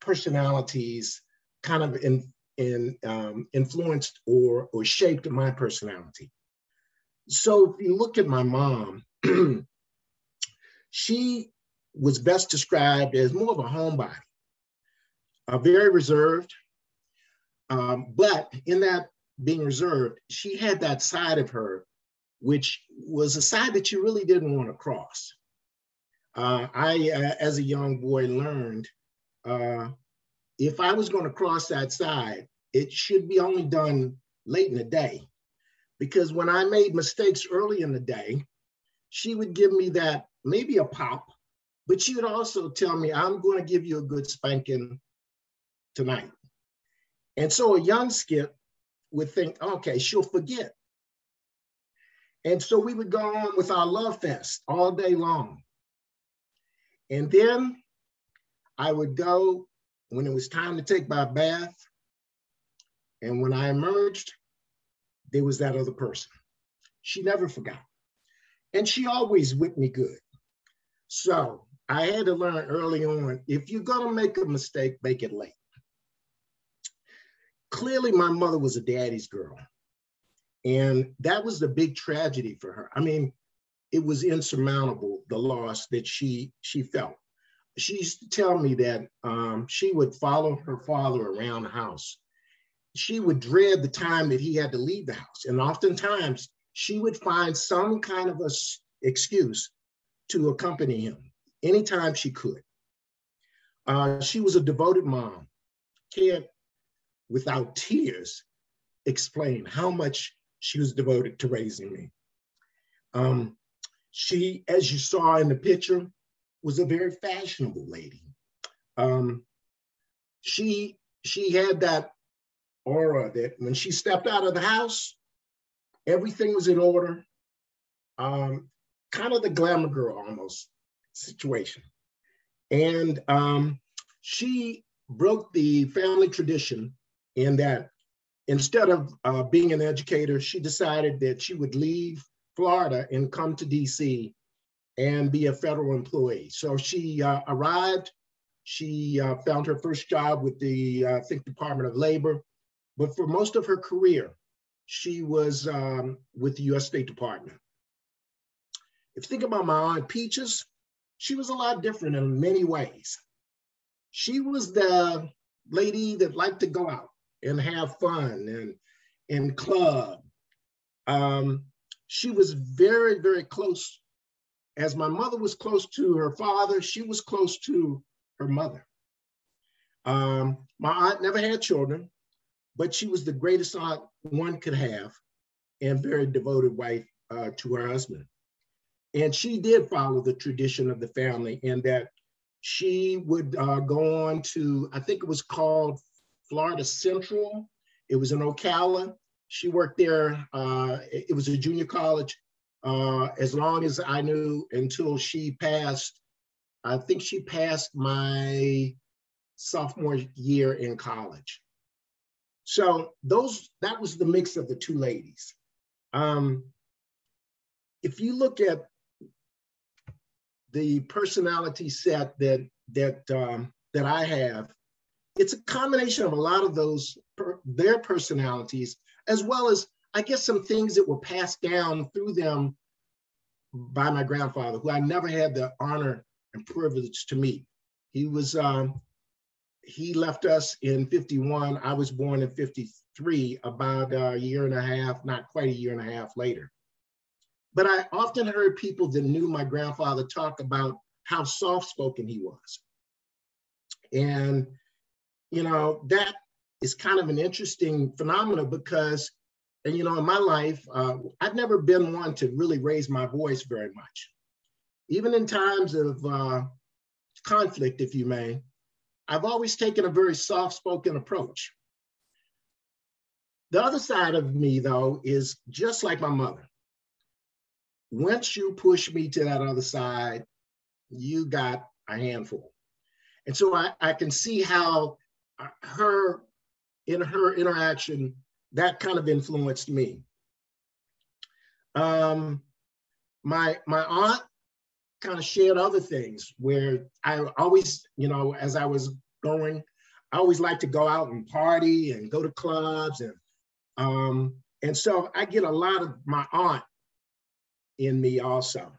personalities kind of in, in, um, influenced or, or shaped my personality. So if you look at my mom, she was best described as more of a homebody, uh, very reserved. Um, but in that being reserved, she had that side of her, which was a side that you really didn't want to cross. Uh, I, uh, as a young boy, learned uh, if I was going to cross that side, it should be only done late in the day. Because when I made mistakes early in the day, she would give me that maybe a pop, but she would also tell me, I'm going to give you a good spanking tonight. And so a young Skip would think, okay, she'll forget. And so we would go on with our love fest all day long. And then I would go when it was time to take my bath. And when I emerged, there was that other person. She never forgot. And she always whipped me good. So I had to learn early on if you're going to make a mistake, make it late. Clearly, my mother was a daddy's girl. And that was the big tragedy for her. I mean, it was insurmountable, the loss that she, she felt she used to tell me that um, she would follow her father around the house. She would dread the time that he had to leave the house. And oftentimes she would find some kind of a excuse to accompany him anytime she could. Uh, she was a devoted mom. Can't, without tears, explain how much she was devoted to raising me. Um, she, as you saw in the picture, was a very fashionable lady. Um, she she had that aura that when she stepped out of the house, everything was in order. Um, kind of the glamour girl almost situation. And um, she broke the family tradition in that instead of uh, being an educator, she decided that she would leave Florida and come to DC and be a federal employee. So she uh, arrived, she uh, found her first job with the, uh, I think, Department of Labor. But for most of her career, she was um, with the US State Department. If you think about my Aunt Peaches, she was a lot different in many ways. She was the lady that liked to go out and have fun and in club. Um, she was very, very close as my mother was close to her father, she was close to her mother. Um, my aunt never had children, but she was the greatest aunt one could have and very devoted wife uh, to her husband. And she did follow the tradition of the family in that she would uh, go on to, I think it was called Florida Central. It was in Ocala. She worked there. Uh, it was a junior college uh, as long as I knew until she passed. I think she passed my sophomore year in college. So those that was the mix of the two ladies. Um, if you look at the personality set that that um, that I have, it's a combination of a lot of those per, their personalities, as well as I guess some things that were passed down through them by my grandfather, who I never had the honor and privilege to meet. He was um, he left us in 51. I was born in 53, about a year and a half, not quite a year and a half later. But I often heard people that knew my grandfather talk about how soft spoken he was. And, you know, that is kind of an interesting phenomenon because, and, you know, in my life, uh, I've never been one to really raise my voice very much. Even in times of uh, conflict, if you may, I've always taken a very soft spoken approach. The other side of me, though, is just like my mother once you push me to that other side, you got a handful. And so I, I can see how uh, her, in her interaction, that kind of influenced me. Um, my, my aunt kind of shared other things where I always, you know, as I was going, I always like to go out and party and go to clubs. And, um, and so I get a lot of my aunt in me also.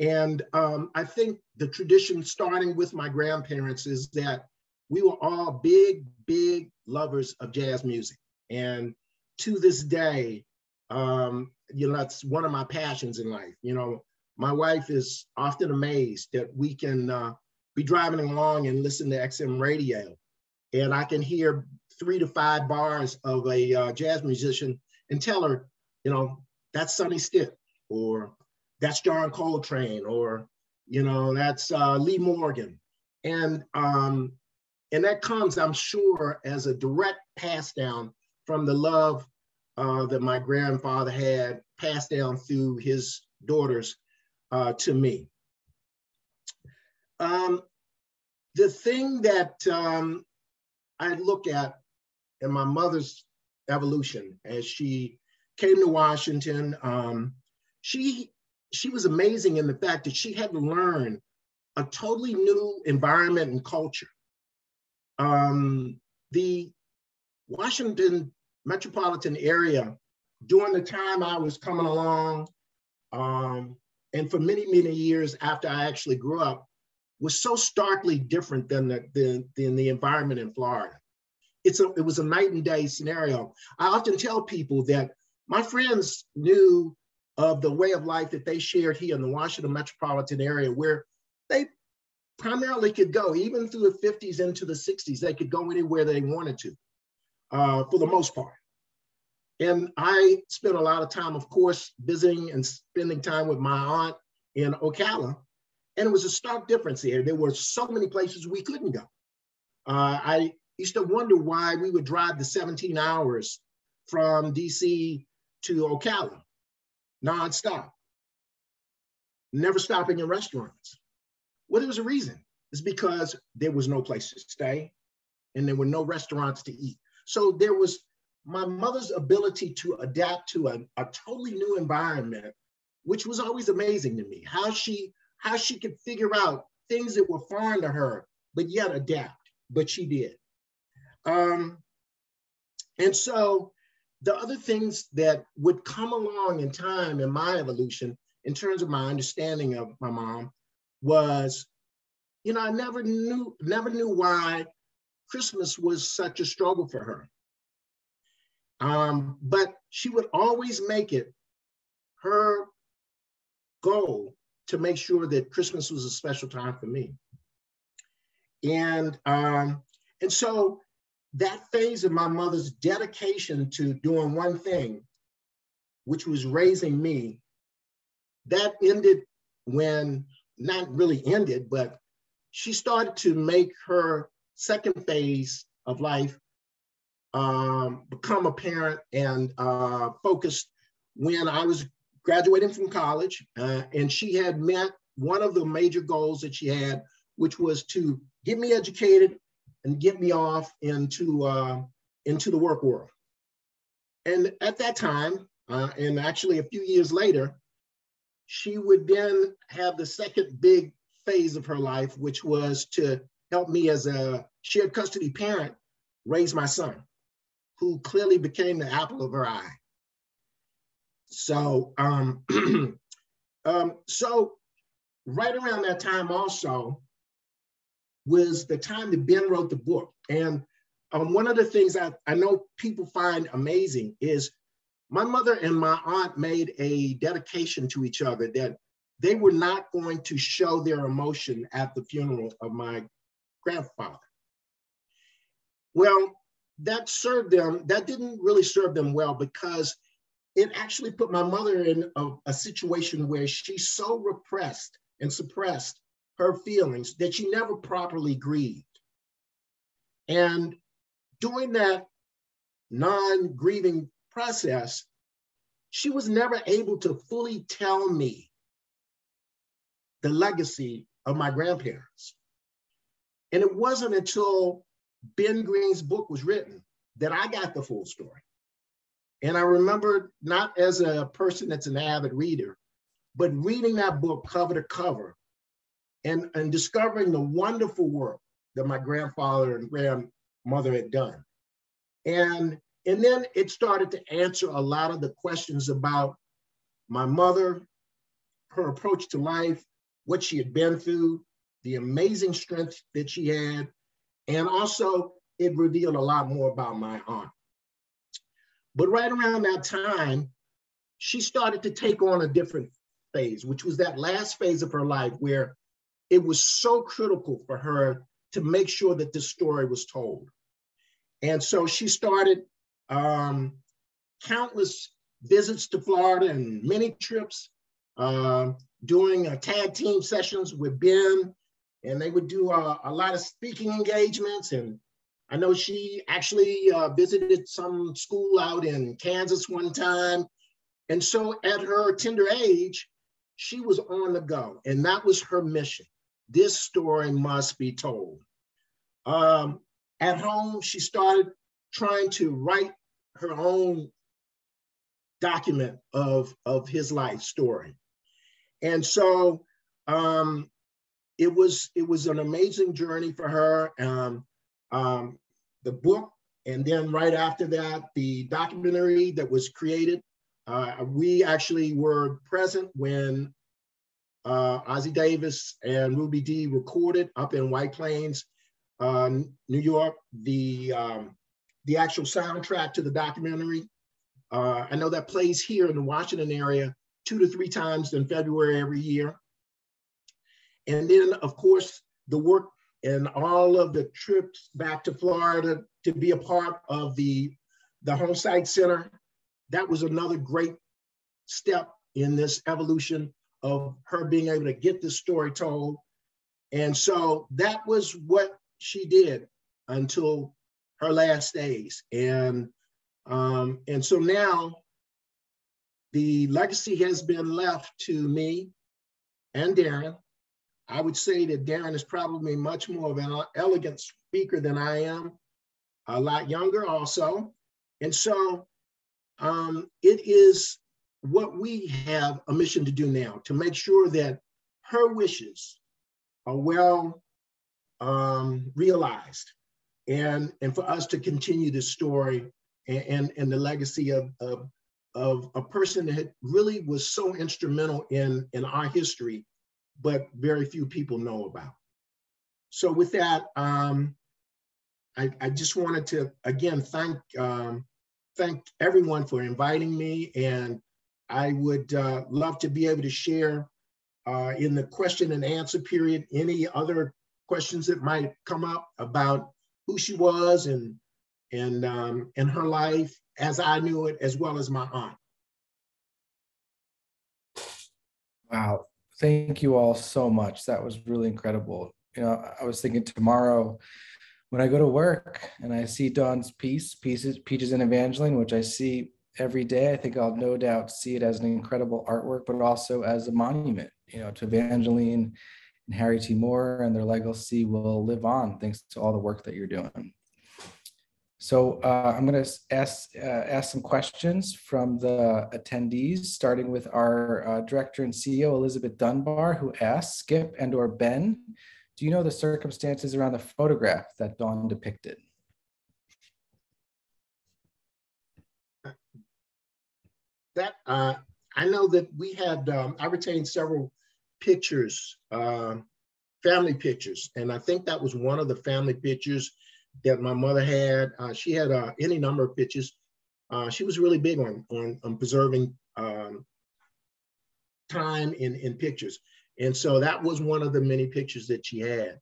And um, I think the tradition, starting with my grandparents, is that we were all big, big lovers of jazz music. And to this day, um, you know, that's one of my passions in life. You know, my wife is often amazed that we can uh, be driving along and listen to XM radio, and I can hear three to five bars of a uh, jazz musician and tell her, you know, that's Sonny Stitt or that's John Coltrane, or you know, that's uh, Lee Morgan, and um, and that comes, I'm sure, as a direct pass down from the love uh, that my grandfather had passed down through his daughters uh, to me. Um, the thing that um, I look at in my mother's evolution as she came to Washington, um, she she was amazing in the fact that she had to learn a totally new environment and culture. Um, the Washington metropolitan area during the time I was coming along, um, and for many, many years after I actually grew up, was so starkly different than the, the, than the environment in Florida. It's a, it was a night and day scenario. I often tell people that my friends knew of the way of life that they shared here in the Washington metropolitan area, where they primarily could go, even through the 50s into the 60s, they could go anywhere they wanted to, uh, for the most part. And I spent a lot of time, of course, visiting and spending time with my aunt in Ocala. And it was a stark difference here. There were so many places we couldn't go. Uh, I used to wonder why we would drive the 17 hours from DC to Ocala nonstop, never stopping in restaurants. Well, there was a reason. It's because there was no place to stay and there were no restaurants to eat. So there was my mother's ability to adapt to a, a totally new environment, which was always amazing to me. How she how she could figure out things that were foreign to her, but yet adapt. But she did. Um, and so the other things that would come along in time in my evolution, in terms of my understanding of my mom, was, you know, I never knew, never knew why Christmas was such a struggle for her. Um, but she would always make it her goal to make sure that Christmas was a special time for me. And um, and so that phase of my mother's dedication to doing one thing, which was raising me, that ended when, not really ended, but she started to make her second phase of life um, become a parent and uh, focused when I was graduating from college. Uh, and she had met one of the major goals that she had, which was to get me educated and get me off into uh, into the work world. And at that time, uh, and actually a few years later, she would then have the second big phase of her life, which was to help me as a shared custody parent raise my son, who clearly became the apple of her eye. So, um, um, so right around that time also was the time that Ben wrote the book. And um, one of the things I, I know people find amazing is my mother and my aunt made a dedication to each other that they were not going to show their emotion at the funeral of my grandfather. Well, that served them, that didn't really serve them well because it actually put my mother in a, a situation where she so repressed and suppressed her feelings that she never properly grieved. And during that non grieving process, she was never able to fully tell me the legacy of my grandparents. And it wasn't until Ben Green's book was written that I got the full story. And I remember not as a person that's an avid reader, but reading that book cover to cover and, and discovering the wonderful work that my grandfather and grandmother had done. And, and then it started to answer a lot of the questions about my mother, her approach to life, what she had been through, the amazing strength that she had, and also it revealed a lot more about my aunt. But right around that time, she started to take on a different phase, which was that last phase of her life where it was so critical for her to make sure that this story was told. And so she started um, countless visits to Florida and many trips, uh, doing uh, tag team sessions with Ben. And they would do uh, a lot of speaking engagements. And I know she actually uh, visited some school out in Kansas one time. And so at her tender age, she was on the go. And that was her mission. This story must be told. Um, at home, she started trying to write her own document of, of his life story. And so um, it was it was an amazing journey for her. Um, um, the book, and then right after that, the documentary that was created. Uh, we actually were present when uh, Ossie Davis and Ruby Dee recorded up in White Plains, uh, New York, the, um, the actual soundtrack to the documentary. Uh, I know that plays here in the Washington area two to three times in February every year. And then, of course, the work and all of the trips back to Florida to be a part of the, the Homesite Center. That was another great step in this evolution of her being able to get the story told. And so that was what she did until her last days. And um, and so now the legacy has been left to me and Darren. I would say that Darren is probably much more of an elegant speaker than I am, a lot younger also. And so um, it is what we have a mission to do now to make sure that her wishes are well um, realized and, and for us to continue the story and, and, and the legacy of, of, of a person that really was so instrumental in, in our history, but very few people know about. So with that, um, I, I just wanted to, again, thank, um, thank everyone for inviting me and I would uh, love to be able to share uh, in the question and answer period any other questions that might come up about who she was and and um, and her life as I knew it, as well as my aunt. Wow, thank you all so much. That was really incredible. You know, I was thinking tomorrow when I go to work and I see Dawn's piece, pieces, Peaches and Evangeline, which I see every day. I think I'll no doubt see it as an incredible artwork, but also as a monument, you know, to Evangeline and Harry T. Moore and their legacy will live on thanks to all the work that you're doing. So uh, I'm going to ask uh, ask some questions from the attendees, starting with our uh, director and CEO Elizabeth Dunbar, who asks Skip and or Ben, do you know the circumstances around the photograph that Dawn depicted? That uh, I know that we had um, I retained several pictures, uh, family pictures, and I think that was one of the family pictures that my mother had. Uh, she had uh, any number of pictures. Uh, she was really big on, on, on preserving um, time in, in pictures. And so that was one of the many pictures that she had.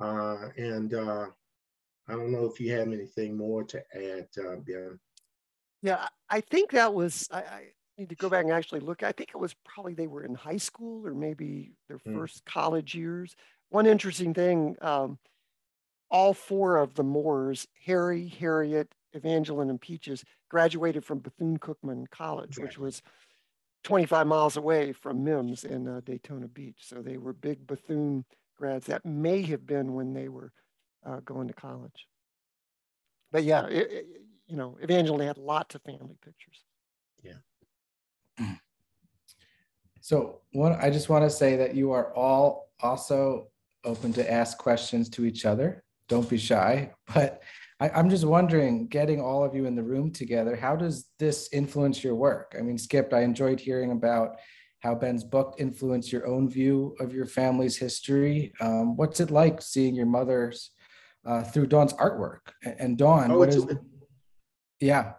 Uh, and uh, I don't know if you have anything more to add, uh, Ben. Yeah, I think that was, I, I, need to go back and actually look. I think it was probably they were in high school or maybe their mm. first college years. One interesting thing, um, all four of the Moores, Harry, Harriet, Evangeline, and Peaches, graduated from Bethune-Cookman College, which was 25 miles away from Mims in uh, Daytona Beach. So they were big Bethune grads. That may have been when they were uh, going to college. But yeah, it, it, you know, Evangeline had lots of family pictures. Yeah. So one, I just want to say that you are all also open to ask questions to each other don't be shy. But I, I'm just wondering, getting all of you in the room together, how does this influence your work? I mean, Skip, I enjoyed hearing about how Ben's book influenced your own view of your family's history. Um, what's it like seeing your mother's uh, through Dawn's artwork? And Dawn, oh, what is? it? yeah,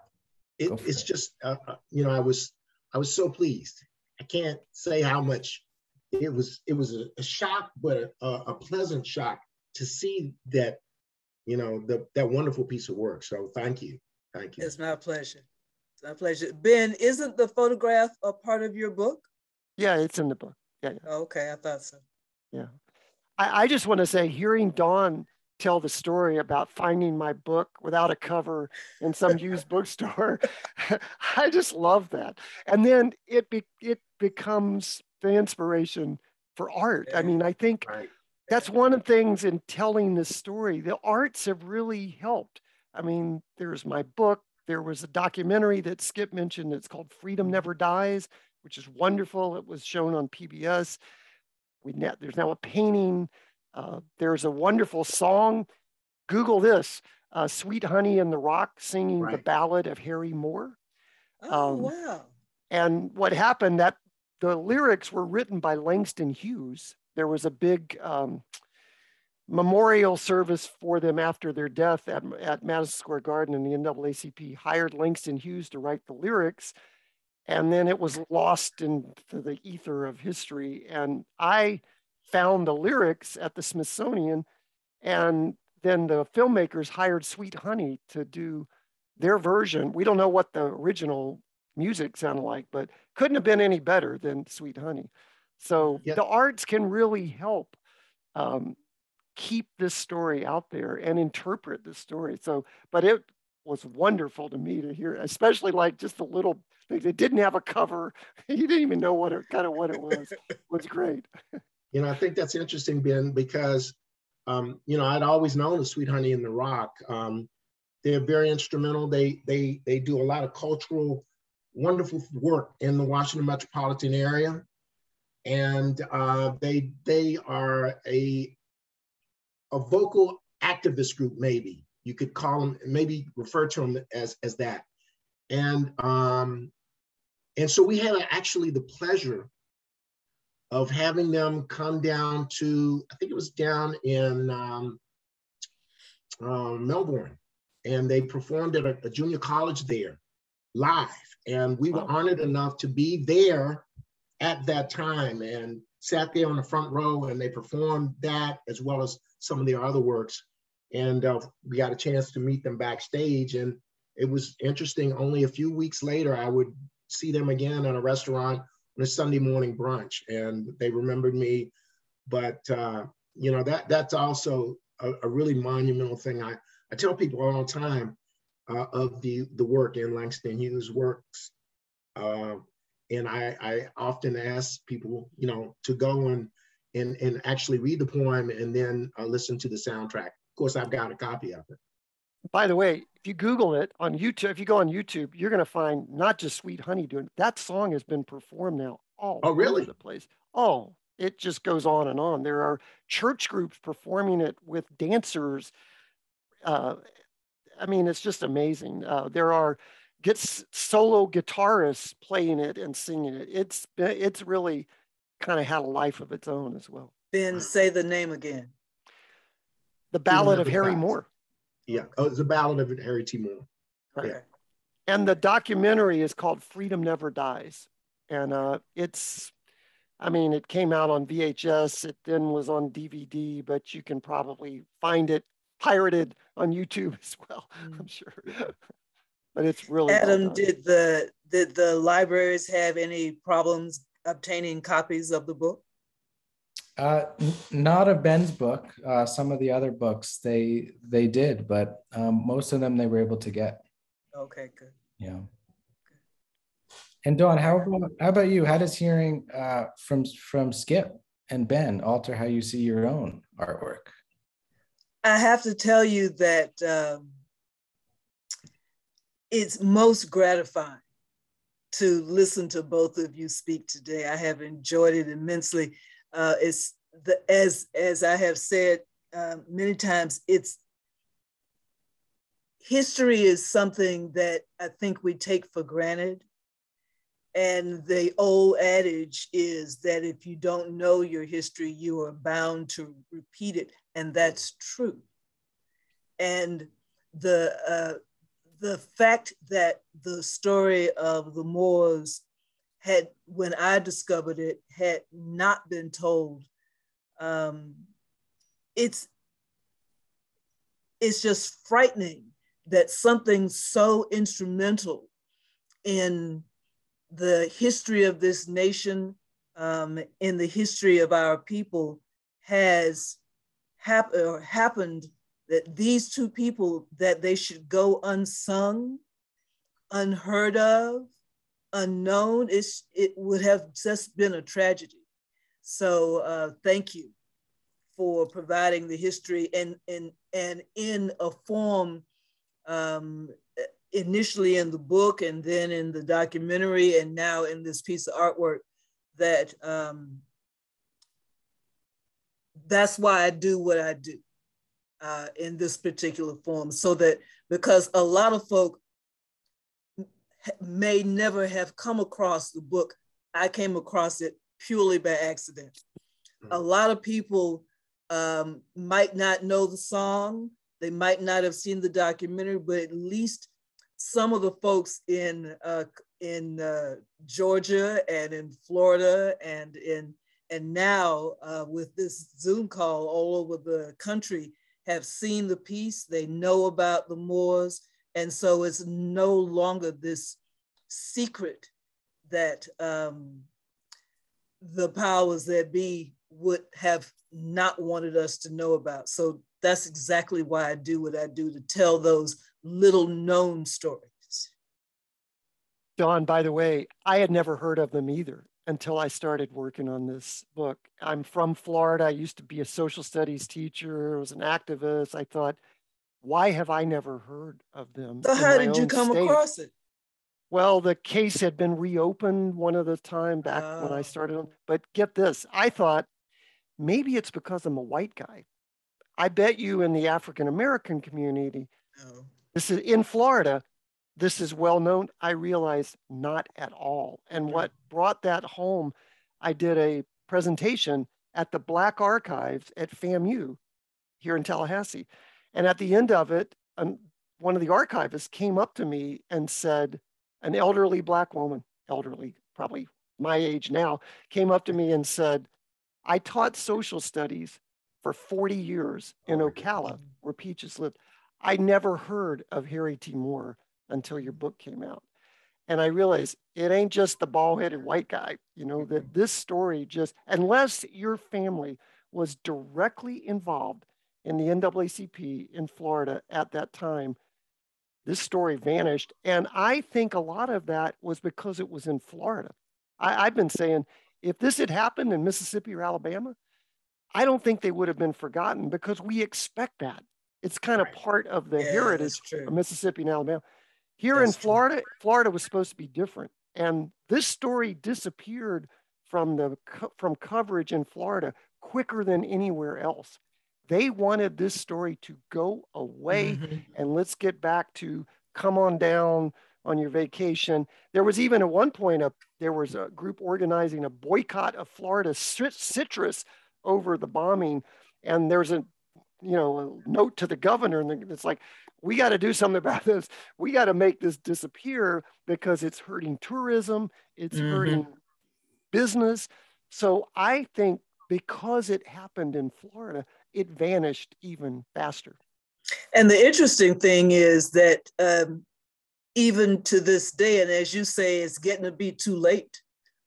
it, it's it. just uh, uh, you know I was I was so pleased. I can't say how much it was. It was a, a shock, but a, a pleasant shock to see that, you know, the, that wonderful piece of work. So thank you. Thank you. It's my pleasure. It's my pleasure. Ben, isn't the photograph a part of your book? Yeah, it's in the book. Yeah. yeah. Okay, I thought so. Yeah. I, I just want to say, hearing Dawn tell the story about finding my book without a cover in some used bookstore. I just love that. And then it be, it becomes the inspiration for art. I mean, I think right that's one of the things in telling this story. The arts have really helped. I mean, there's my book. There was a documentary that Skip mentioned. It's called Freedom Never Dies, which is wonderful. It was shown on PBS. We there's now a painting. Uh, there's a wonderful song. Google this: uh, "Sweet Honey in the Rock" singing right. the ballad of Harry Moore. Oh um, wow! And what happened that the lyrics were written by Langston Hughes, there was a big um, memorial service for them after their death at, at Madison Square Garden, and the NAACP hired Langston Hughes to write the lyrics. And then it was lost into the ether of history. And I found the lyrics at the Smithsonian, and then the filmmakers hired Sweet Honey to do their version. We don't know what the original music sounded like, but couldn't have been any better than Sweet Honey. So yep. the arts can really help um, keep this story out there and interpret the story. So, but it was wonderful to me to hear, especially like just the little. It didn't have a cover. You didn't even know what it kind of what it was. it was great. You know, I think that's interesting, Ben, because um, you know I'd always known the Sweet Honey in the Rock. Um, they're very instrumental. They they they do a lot of cultural, wonderful work in the Washington metropolitan area and uh, they they are a a vocal activist group maybe. You could call them maybe refer to them as as that. And um and so we had actually the pleasure of having them come down to i think it was down in um, uh, melbourne. And they performed at a, a, junior college there live. And we were honored enough to be there at that time and sat there on the front row and they performed that as well as some of their other works. And uh, we got a chance to meet them backstage. And it was interesting. Only a few weeks later, I would see them again at a restaurant on a Sunday morning brunch. And they remembered me. But, uh, you know, that that's also a, a, really monumental thing. I, I tell people all the time uh, of the, the work in Langston Hughes' works. And I, I often ask people, you know, to go and and, and actually read the poem and then uh, listen to the soundtrack. Of course, I've got a copy of it. By the way, if you Google it on YouTube, if you go on YouTube, you're going to find not just Sweet Honey doing. That song has been performed now all Oh, really? over the place. Oh, it just goes on and on. There are church groups performing it with dancers. Uh, I mean, it's just amazing. Uh, there are gets solo guitarists playing it and singing it. It's it's really kind of had a life of its own as well. Ben, say the name again. The Ballad of Never Harry Dies. Moore. Yeah, oh, it's a ballad of Harry T. Moore. Right. Yeah. and the documentary is called Freedom Never Dies. And uh, it's, I mean, it came out on VHS, it then was on DVD, but you can probably find it pirated on YouTube as well, I'm sure. But it's really Adam, done. did the did the libraries have any problems obtaining copies of the book? Uh, n- not of Ben's book. Uh, some of the other books they they did, but um, most of them they were able to get. Okay, good. Yeah. And Dawn, how about how about you? How does hearing uh, from from Skip and Ben alter how you see your own artwork? I have to tell you that um, it's most gratifying to listen to both of you speak today. I have enjoyed it immensely. Uh, it's the as as I have said um, many times. It's history is something that I think we take for granted. And the old adage is that if you don't know your history, you are bound to repeat it. And that's true. And the, uh, the fact that the story of the Moores had, when I discovered it, had not been told, um, it's, it's just frightening that something so instrumental in the history of this nation, um, in the history of our people, has hap- happened that these two people that they should go unsung, unheard of, unknown. It's, it would have just been a tragedy. So uh, thank you for providing the history and and and in a form um, initially in the book and then in the documentary and now in this piece of artwork that um, that's why I do what I do uh, in this particular form so that because a lot of folk may never have come across the book. I came across it purely by accident. A lot of people um, might not know the song. They might not have seen the documentary, but at least some of the folks in uh, in uh, Georgia and in Florida and in and now uh, with this Zoom call all over the country have seen the piece. They know about the Moores, and so it's no longer this secret that um, the powers that be would have not wanted us to know about. So that's exactly why I do what I do to tell those little known stories. Dawn, by the way, I had never heard of them either until I started working on this book. I'm from Florida. I used to be a social studies teacher, I was an activist. I thought, why have I never heard of them? So how did you come state? across it? Well, the case had been reopened one of the time back when I Oh. started but get this, I thought maybe it's because I'm a white guy. I bet you in the African American community, No. this is in Florida, this is well known. I realized not at all. And what brought that home, I did a presentation at the Black Archives at FAMU here in Tallahassee. And at the end of it, um, one of the archivists came up to me and said, an elderly Black woman, elderly, probably my age now, came up to me and said, I taught social studies for 40 years in Oh Ocala, where Peaches lived. I never heard of Harry T. Moore until your book came out. And I realized it ain't just the bald headed white guy, you know, that mm-hmm. this story just, unless your family was directly involved in the NAACP in Florida at that time, this story vanished. And I think a lot of that was because it was in Florida. I, I've been saying if this had happened in Mississippi or Alabama, I don't think they would have been forgotten because we expect that. It's kind of right. part of the yeah, heritage of Mississippi and Alabama. Here that's in Florida, true. Florida was supposed to be different. And this story disappeared from the from coverage in Florida quicker than anywhere else. They wanted this story to go away mm-hmm. and let's get back to come on down on your vacation. There was even at one point a there was a group organizing a boycott of Florida citrus over the bombing, and there's a you know a note to the governor, and it's like we got to do something about this. We got to make this disappear because it's hurting tourism, it's mm-hmm. hurting business. So I think because it happened in Florida, it vanished even faster. And the interesting thing is that um, even to this day, and as you say, it's getting to be too late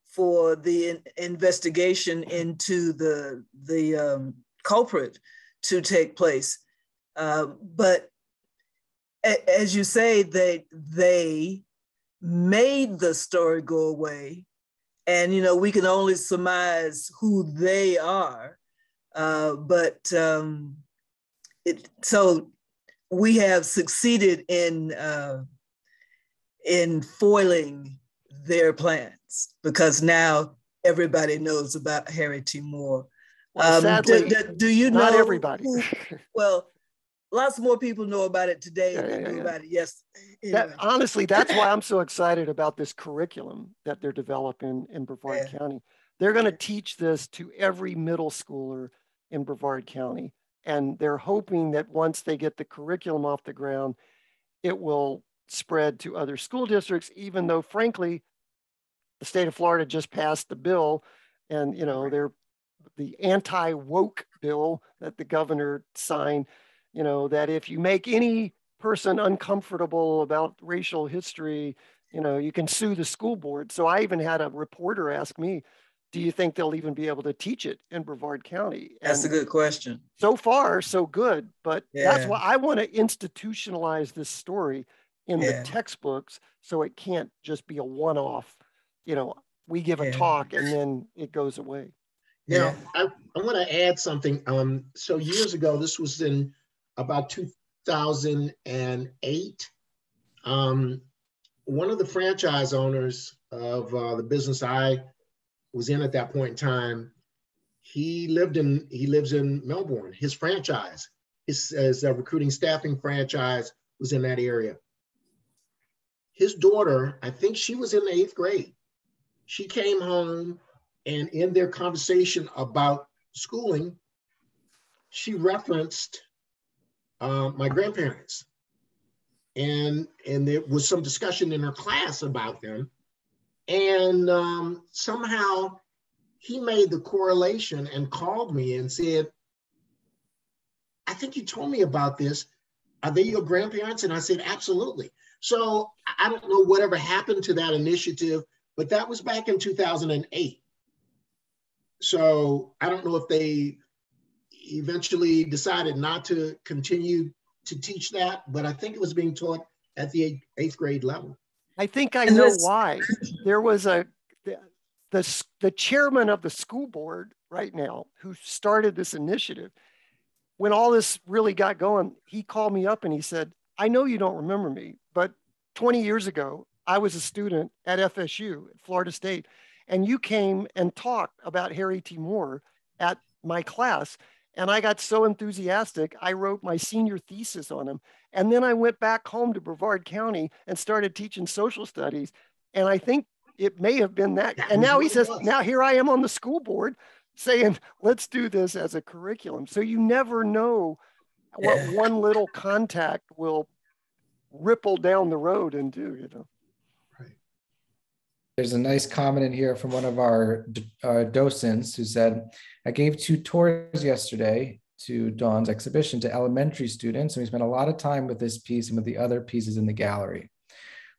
for the in- investigation into the the um, culprit to take place. Uh, but as you say, they they made the story go away, and you know we can only surmise who they are. Uh, but um, it, so we have succeeded in. Uh, in foiling their plans because now everybody knows about Harry T. Moore. Well, um, sadly, do, do, do, you know? Not everybody. Who, well, lots more people know about it today yeah, than yeah, knew yeah. about it yesterday. Anyway. That, honestly, that's why I'm so excited about this curriculum that they're developing in Brevard County. They're going to teach this to every middle schooler in Brevard County. And they're hoping that once they get the curriculum off the ground, it will spread to other school districts, even though frankly, the state of Florida just passed the bill and you know they're the anti-woke bill that the governor signed, you know, that if you make any person uncomfortable about racial history, you know, you can sue the school board. So I even had a reporter ask me, do you think they'll even be able to teach it in Brevard County? And that's a good question. So far, so good. But yeah. that's why I want to institutionalize this story in yeah. the textbooks so it can't just be a one-off you know we give a yeah. talk and then it goes away now i, I want to add something um, so years ago this was in about 2008 um, one of the franchise owners of uh, the business i was in at that point in time he lived in he lives in melbourne his franchise his, his uh, recruiting staffing franchise was in that area his daughter, I think she was in the eighth grade. She came home and in their conversation about schooling, she referenced uh, my grandparents. And, and there was some discussion in her class about them. And um, somehow he made the correlation and called me and said, I think you told me about this. Are they your grandparents? And I said, absolutely. So I don't know whatever happened to that initiative, but that was back in 2008. So I don't know if they eventually decided not to continue to teach that, but I think it was being taught at the eighth grade level. I think I know why. There was a the, the the chairman of the school board right now who started this initiative. When all this really got going, he called me up and he said, "I know you don't remember me, but 20 years ago, I was a student at FSU, at Florida State, and you came and talked about Harry T. Moore at my class. And I got so enthusiastic, I wrote my senior thesis on him. And then I went back home to Brevard County and started teaching social studies. And I think it may have been that. And now he says, now here I am on the school board saying, let's do this as a curriculum. So you never know what one little contact will ripple down the road and do, you know. Right. There's a nice comment in here from one of our uh, docents who said, I gave two tours yesterday to Dawn's exhibition to elementary students, and we spent a lot of time with this piece and with the other pieces in the gallery.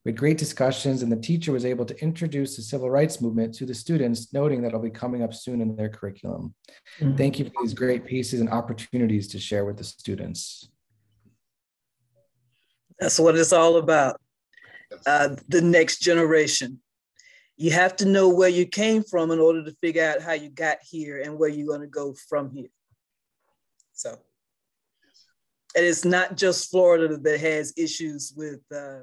We had great discussions, and the teacher was able to introduce the civil rights movement to the students, noting that it'll be coming up soon in their curriculum. Mm-hmm. Thank you for these great pieces and opportunities to share with the students. That's what it's all about. Uh, the next generation. You have to know where you came from in order to figure out how you got here and where you're going to go from here. So. and it's not just Florida that has issues with uh,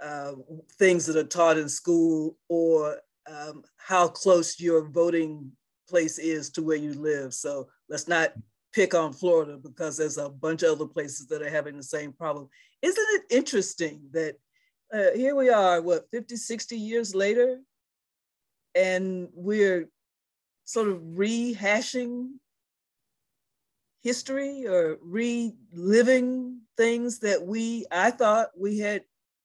uh, things that are taught in school or um, how close your voting place is to where you live. So let's not pick on Florida because there's a bunch of other places that are having the same problem. Isn't it interesting that uh, here we are, what, 50, 60 years later, and we're sort of rehashing history or reliving things that we, I thought we had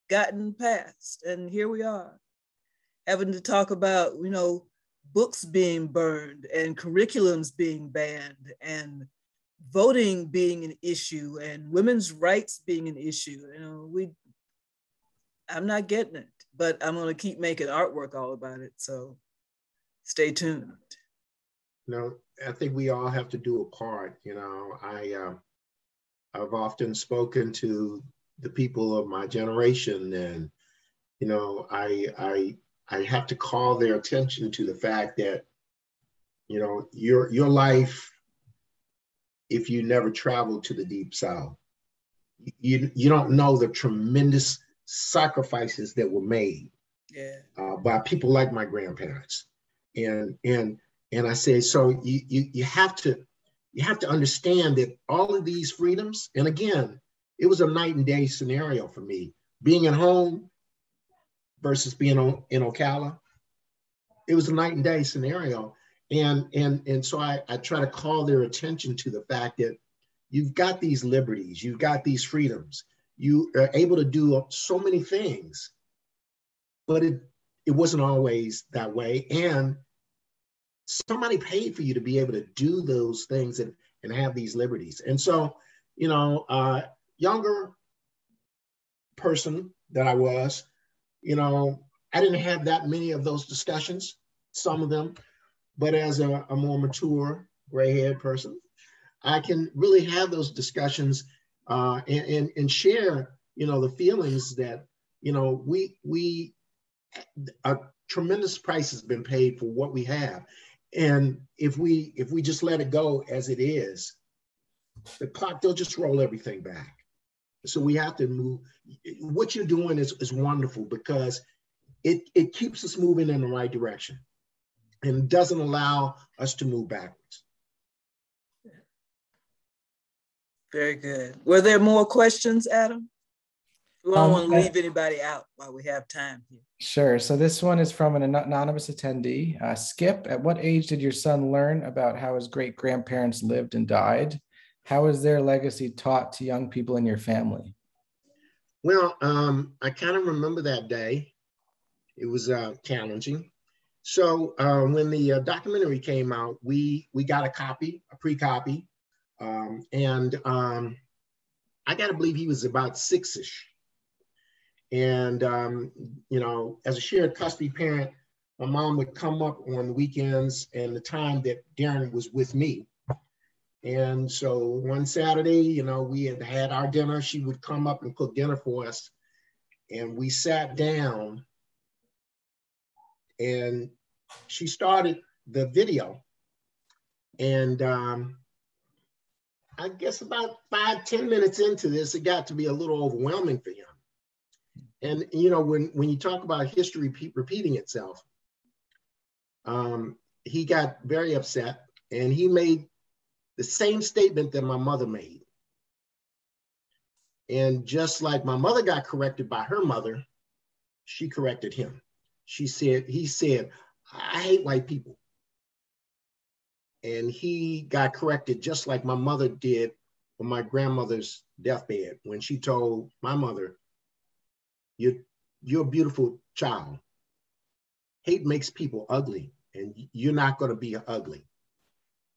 gotten past. And here we are having to talk about, you know, books being burned and curriculums being banned and voting being an issue and women's rights being an issue. You know, we I'm not getting it, but I'm gonna keep making artwork all about it. So stay tuned. No, I think we all have to do a part. You know, I uh, I've often spoken to the people of my generation, and you know, I I I have to call their attention to the fact that, you know, your your life, if you never traveled to the deep south, you you don't know the tremendous sacrifices that were made yeah. uh, by people like my grandparents, and and and I say so you, you you have to you have to understand that all of these freedoms, and again, it was a night and day scenario for me. Being at home, versus being on, in Ocala. It was a night and day scenario. And, and, and so I, I try to call their attention to the fact that you've got these liberties, you've got these freedoms, you are able to do so many things, but it, it wasn't always that way. And somebody paid for you to be able to do those things and, and have these liberties. And so, you know, uh, younger person that I was, you know, I didn't have that many of those discussions, some of them, but as a, a more mature gray haired person, I can really have those discussions uh, and, and, and share, you know, the feelings that, you know, we, we, a tremendous price has been paid for what we have. And if we, if we just let it go as it is, the clock, they'll just roll everything back. So we have to move. What you're doing is, is wonderful because it, it keeps us moving in the right direction and doesn't allow us to move backwards. Very good. Were there more questions, Adam? We don't um, want to leave anybody out while we have time here. Sure. So this one is from an anonymous attendee. Uh, Skip, at what age did your son learn about how his great grandparents lived and died? How is their legacy taught to young people in your family? Well, um, I kind of remember that day. It was uh, challenging. So uh, when the uh, documentary came out, we we got a copy, a pre-copy, um, and um, I got to believe he was about six-ish. And um, you know, as a shared custody parent, my mom would come up on the weekends and the time that Darren was with me and so one Saturday, you know, we had had our dinner. She would come up and cook dinner for us. And we sat down and she started the video. And um, I guess about five ten minutes into this, it got to be a little overwhelming for him. And, you know, when, when you talk about history repeating itself, um, he got very upset and he made the same statement that my mother made. And just like my mother got corrected by her mother, she corrected him. She said, he said, I hate white people. And he got corrected just like my mother did on my grandmother's deathbed when she told my mother, you're, you're a beautiful child. Hate makes people ugly, and you're not going to be ugly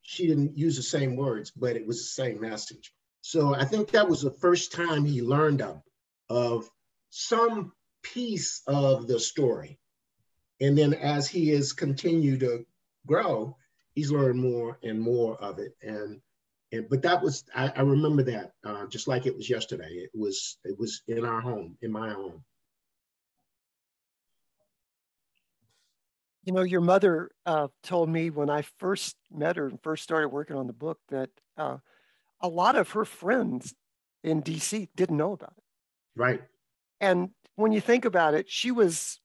she didn't use the same words, but it was the same message. So I think that was the first time he learned of, of some piece of the story. And then as he has continued to grow, he's learned more and more of it. And, and but that was I, I remember that uh, just like it was yesterday. It was it was in our home, in my home. You know, your mother uh, told me when I first met her and first started working on the book that uh, a lot of her friends in DC didn't know about it. Right. And when you think about it, she was,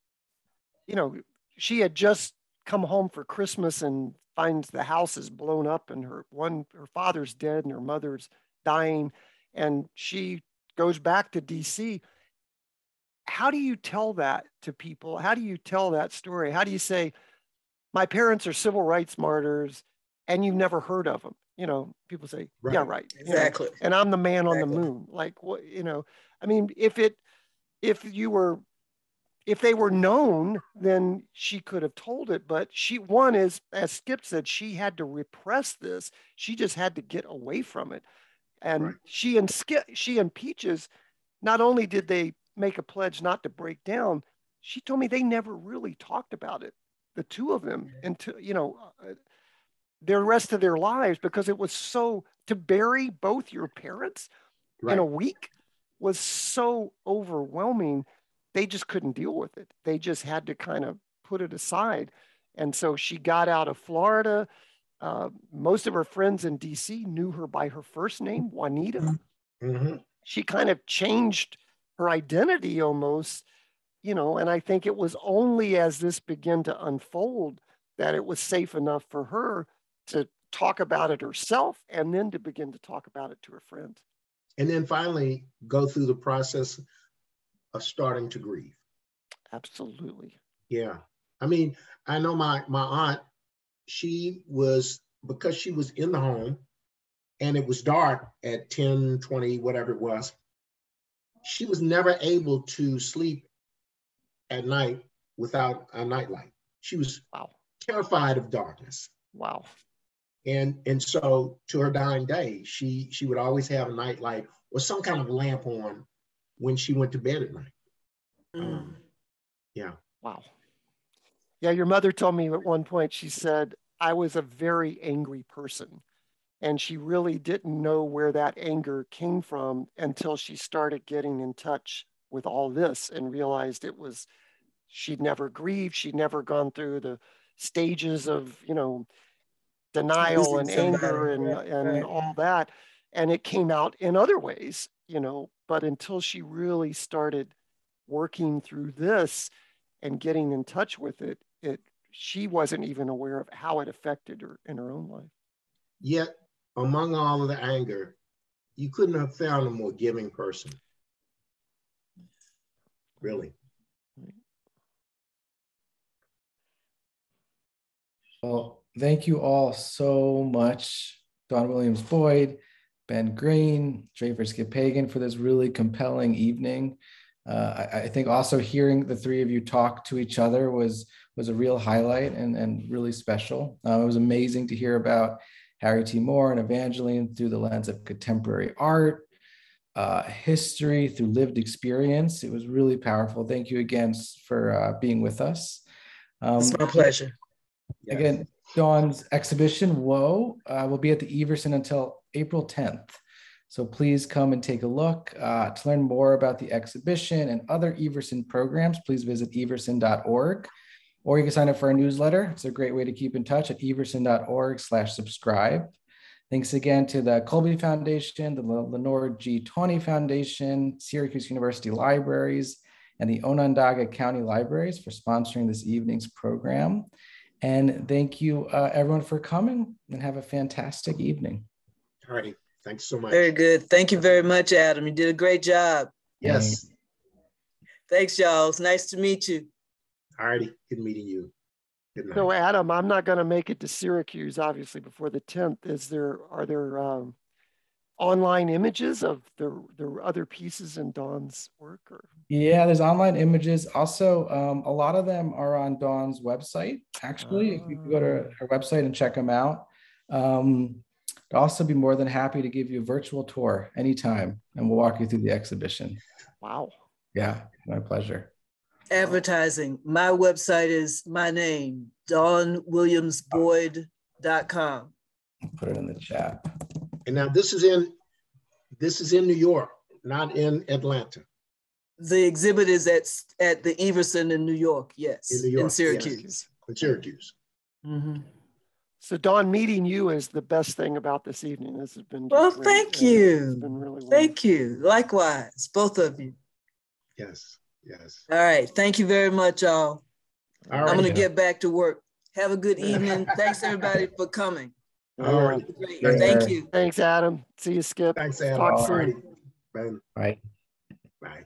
you know, she had just come home for Christmas and finds the house is blown up and her one her father's dead and her mother's dying and she goes back to DC. How do you tell that to people? How do you tell that story? How do you say my parents are civil rights martyrs and you've never heard of them? You know, people say, right. yeah, right. Exactly. You know, and I'm the man exactly. on the moon. Like what, you know, I mean, if it if you were if they were known, then she could have told it. But she, one is, as Skip said, she had to repress this. She just had to get away from it. And right. she and Skip, she and Peaches, not only did they make a pledge not to break down, she told me they never really talked about it, the two of them, until you know, uh, the rest of their lives, because it was so to bury both your parents right. in a week was so overwhelming they just couldn't deal with it. They just had to kind of put it aside. And so she got out of Florida. Uh, most of her friends in DC knew her by her first name, Juanita. Mm-hmm. She kind of changed her identity almost, you know, and I think it was only as this began to unfold that it was safe enough for her to talk about it herself and then to begin to talk about it to her friends. And then finally go through the process of starting to grieve. Absolutely. Yeah. I mean, I know my my aunt, she was because she was in the home and it was dark at 10, 20, whatever it was, she was never able to sleep at night without a nightlight. She was wow. terrified of darkness. Wow. And and so to her dying day, she she would always have a nightlight or some kind of lamp on when she went to bed at night. Mm. Um, yeah. Wow. Yeah, your mother told me at one point, she said, I was a very angry person. And she really didn't know where that anger came from until she started getting in touch with all this and realized it was, she'd never grieved, she'd never gone through the stages of, you know, denial and anger and, right, and right. all that. And it came out in other ways, you know, but until she really started working through this and getting in touch with it, it she wasn't even aware of how it affected her in her own life. Yet, among all of the anger, you couldn't have found a more giving person. Really. Well, thank you all so much, Dawn Williams Boyd, Ben Green, Drapher Skip Pagan, for this really compelling evening. Uh, I, I, think also hearing the three of you talk to each other was was a real highlight and, and really special. Uh, it was amazing to hear about Harry T. Moore and Evangeline through the lens of contemporary art, uh, history, through lived experience. It was really powerful. Thank you again for uh, being with us. Um, it's my pleasure. Again, Dawn's exhibition, Woe, uh, will be at the Everson until April 10th. So please come and take a look. Uh, to learn more about the exhibition and other Everson programs, please visit everson.org or you can sign up for our newsletter. It's a great way to keep in touch at everson.org slash subscribe. Thanks again to the Coby Foundation, the Lenore G. Tawney Foundation, Syracuse University Libraries, and the Onondaga County Libraries for sponsoring this evening's program. And thank you, uh, everyone, for coming and have a fantastic evening. All right. Thanks so much. Very good. Thank you very much, Adam. You did a great job. Yes. Thanks, y'all. It's nice to meet you. All righty. Good meeting you. Good night. So, Adam, I'm not going to make it to Syracuse, obviously, before the 10th. Is there, are there um, online images of the, the other pieces in Dawn's work? Or? Yeah, there's online images. Also, um, a lot of them are on Dawn's website, actually. Uh, you can go to ah. her website and check them out. Um, I'd also be more than happy to give you a virtual tour anytime and we'll walk you through the exhibition. Wow. Yeah, my pleasure. Advertising. My website is my name, dawnwilliamsboyd.com. Put it in the chat. And now this is in this is in New York, not in Atlanta. The exhibit is at at the Everson in New York, yes. In New York. In Syracuse. Yes. In Syracuse. Mm-hmm. So Dawn, meeting you is the best thing about this evening. This has been Well, thank Yeah, you. It's been really Thank you. Likewise, both of you. Yes, yes. All right. Thank you very much, y'all. All I'm going to get back to work. Have a good evening. Thanks, everybody, for coming. All right. Great. Thank Thank you. you. Thanks, Adam. See you, Skip. Thanks, Adam. Talk All soon. righty. Bye. Right. Bye.